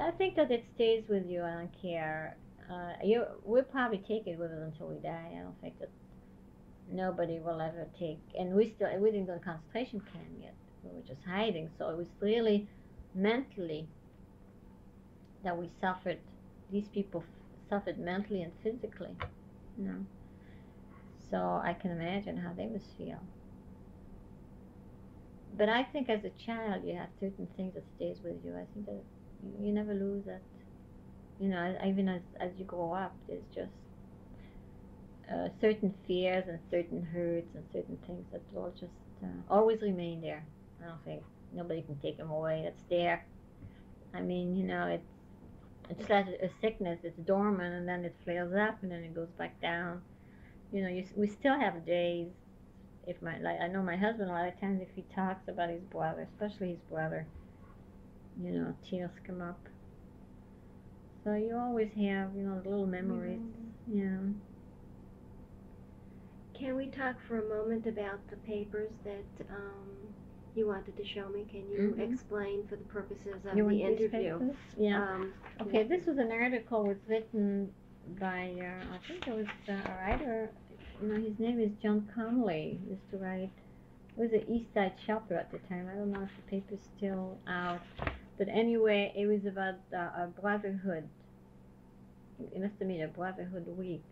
I think that it stays with you. I don't care. Uh, you, we'll probably take it with us until we die. I don't think that nobody will ever take. And we still, we didn't go to concentration camp yet we were just hiding. So it was really mentally that we suffered. These people suffered mentally and physically, you know. So I can imagine how they must feel. But I think as a child, you have certain things that stays with you. I think that you, you never lose that. You know, even as as you grow up, there's just uh, certain fears and certain hurts and certain things that will just uh, always remain there. I don't think nobody can take them away. It's there. I mean, you know, it's it's like a sickness. It's dormant and then it flares up and then it goes back down. You know, you, we still have days. If my like, I know my husband a lot of times if he talks about his brother, especially his brother, you know, tears come up. So you always have, you know, little memories. Mm-hmm. Yeah. Can we talk for a moment about the papers that um, you wanted to show me. Can you Mhm. explain for the purposes of You the interview? Yeah. Um, Okay, this was an article was written by uh, I think it was uh, a writer. You know, his name is John Conley. He used to write. It was an East Side Shopper at the time. I don't know if the paper's still out, but anyway, it was about uh, a brotherhood. It must have been a brotherhood week,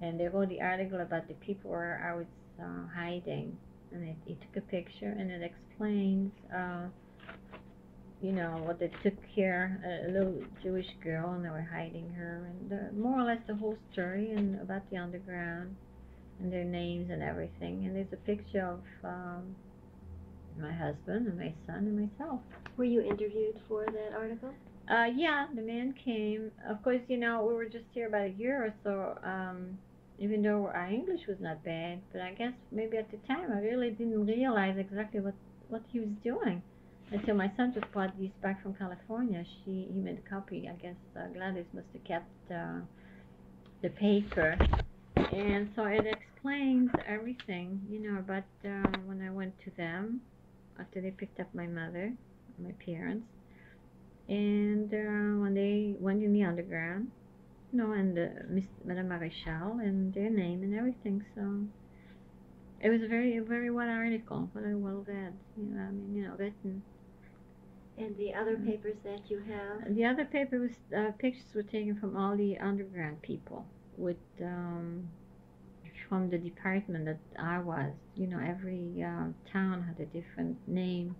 and they wrote the article about the people where I was uh, hiding, and it, it took a picture and it explains. Uh, you know, what they took care, a, little Jewish girl, and they were hiding her, and uh, more or less the whole story, and about the underground, and their names and everything. And there's a picture of um, my husband and my son and myself. were you interviewed for that article? Uh, yeah, the man came. Of course, you know, we were just here about a year or so. Um, even though our English was not bad, but I guess maybe at the time I really didn't realize exactly what what he was doing until my son just brought these back from California. She he made a copy. I guess uh, Gladys must have kept uh, the paper, and so it explains everything. You know about uh, when I went to them after they picked up my mother, my parents, and uh, when they went in the underground. You know, and uh, Miss Madame Maréchal and their name and everything. So it was a very, very well article, very well read. You know, I mean, you know, written. And the other Mm. papers that you have? The other paper was uh, pictures were taken from all the underground people with um, from the department that I was. You know, every uh, town had a different name,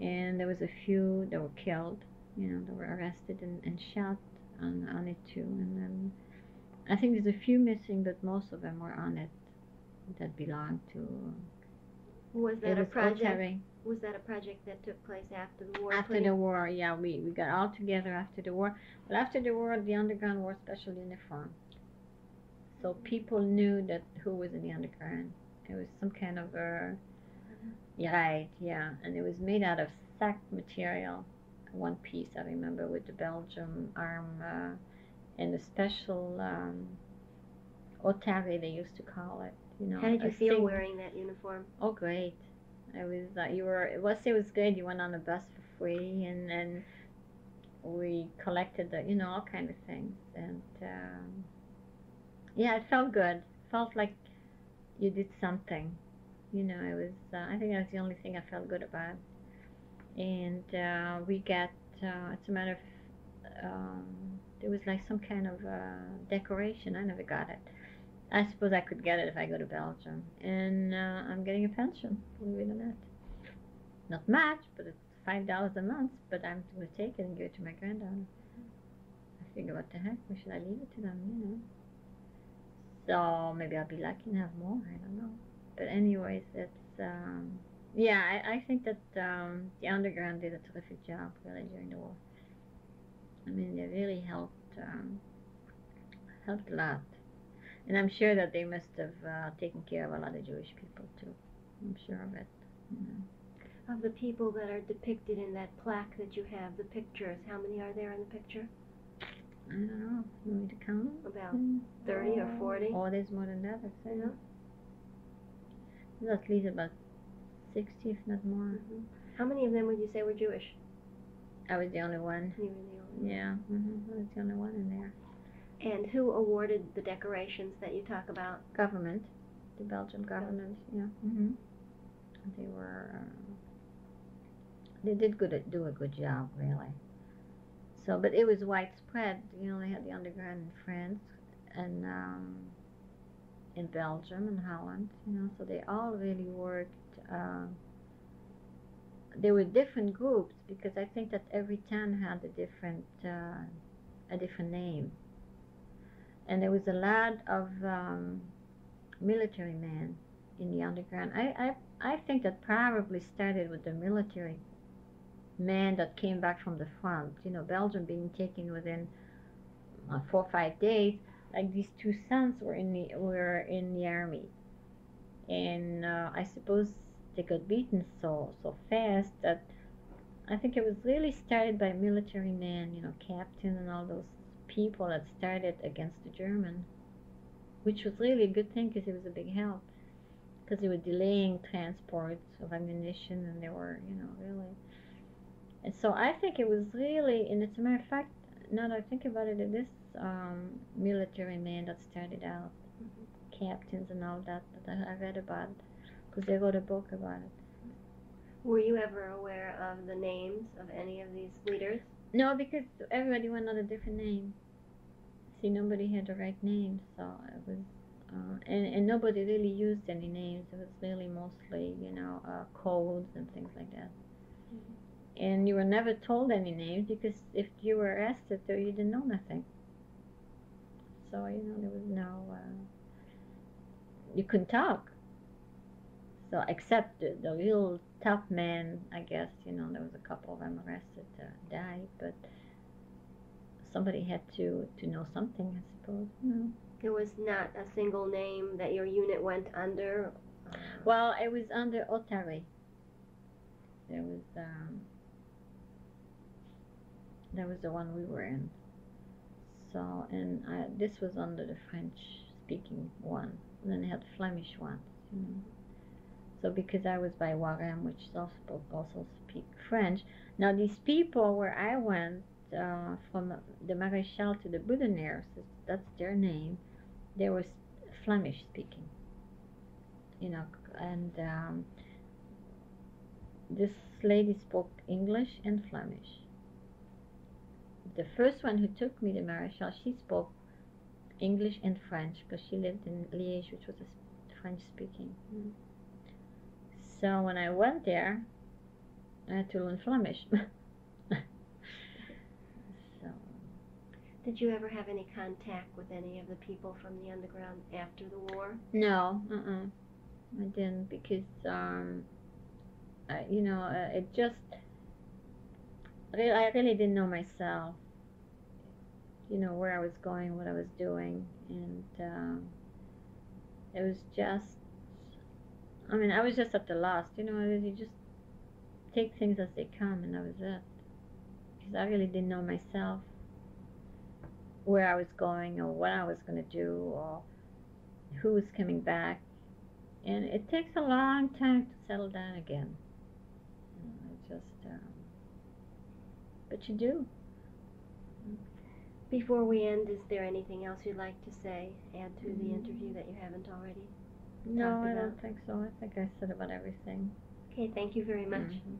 and there was a few that were killed. You know, that were arrested and, and shot on on it too. And then I think there's a few missing, but most of them were on it that belonged to. Was that it a was project? Was that a project that took place after the war? After the war, yeah, we, we got all together after the war. But after the war, the underground wore special uniform. So people knew that who was in the underground. It was some kind of a, right, yeah. And it was made out of sack material, one piece, I remember, with the Belgium arm uh, and a special um, otari, they used to call it. You know, How did you feel thing- wearing that uniform? Oh, great! I was uh, you were it was it was good. You went on the bus for free, and then we collected the you know all kind of things, and um, yeah, it felt good. Felt like you did something. You know, it was. Uh, I think that's the only thing I felt good about. And uh, we got. Uh, it's a matter of. Um, there was like some kind of uh, decoration. I never got it. I suppose I could get it if I go to Belgium. And uh, I'm getting a pension, believe it or not. Not much, but it's five dollars a month. But I'm going to take it and give it to my granddaughter. I figure, what the heck? Why should I leave it to them? You know. So maybe I'll be lucky and have more. I don't know. But anyways, it's um, yeah. I, I think that um, the underground did a terrific job really during the war. I mean, they really helped um, helped a lot. And I'm sure that they must have uh, taken care of a lot of Jewish people too. I'm sure of it. You know. Of the people that are depicted in that plaque that you have, the pictures, how many are there in the picture? I don't know. You want me to count? About Mm. 30 or 40? Oh, there's more than that, I think. Yeah. There's at least about 60, if not more. Mhm. How many of them would you say were Jewish? I was the only one. You were the only one. Yeah, hmm I was the only one in there. And who awarded the decorations that you talk about? Government, the Belgian government, yeah. hmm They were, uh, they did good, do a good job, really. So, but it was widespread. You know, they had the underground in France and um, in Belgium and Holland. You know, so they all really worked. Uh, there were different groups because I think that every town had a different, uh, a different name and there was a lot of um, military men in the underground. I, I, I think that probably started with the military men that came back from the front. You know, Belgium being taken within uh, four or five days. Like these two sons were in the were in the army, and uh, I suppose they got beaten so so fast that I think it was really started by military men. You know, captain and all those people that started against the German, which was really a good thing because it was a big help. because they were delaying transports of ammunition, and they were, you know, really. And so I think it was really, and as a matter of fact, now that I think about it, it is um, military men that started out, captains and all that that I read about, because they wrote a book about it. Were you ever aware of the names of any of these leaders? No, because everybody went under different names. See, nobody had the right name, so it was, uh, and and nobody really used any names. It was really mostly, you know, uh, codes and things like that. And you were never told any names because if you were arrested, though, you didn't know nothing. So you know, there was no, uh, you couldn't talk. So except the, the real tough men, I guess, you know, there was a couple of them arrested, uh, died, but somebody had to to know something, I suppose. You know. There was not a single name that your unit went under. Well, it was under Otari. There was um, that was the one we were in. So, and I, this was under the French-speaking one. And then they had Flemish ones, you know. So because I was by Warem, which also also speak French. Now these people where I went uh, from the Maréchal to the Boutonnières, that's their name. They were Flemish speaking. You know, and um, this lady spoke English and Flemish. The first one who took me to Maréchal, she spoke English and French because she lived in Liège, which was a French speaking. So when I went there, I had to learn Flemish. so Did you ever have any contact with any of the people from the underground after the war? no, uh-uh, I didn't because um, I, you know, uh, it just I really didn't know myself. You know where I was going, what I was doing, and um, it was just. I mean, I was just at the lost. You know, you just take things as they come, and that was it. Because I really didn't know myself where I was going, or what I was going to do, or who was coming back, and it takes a long time to settle down again. You know, it just, um, but you do. Before we end, is there anything else you'd like to say, add to the interview that you haven't already? No, I about. don't think so. I think I said about everything. Okay, thank you very much. Mhm.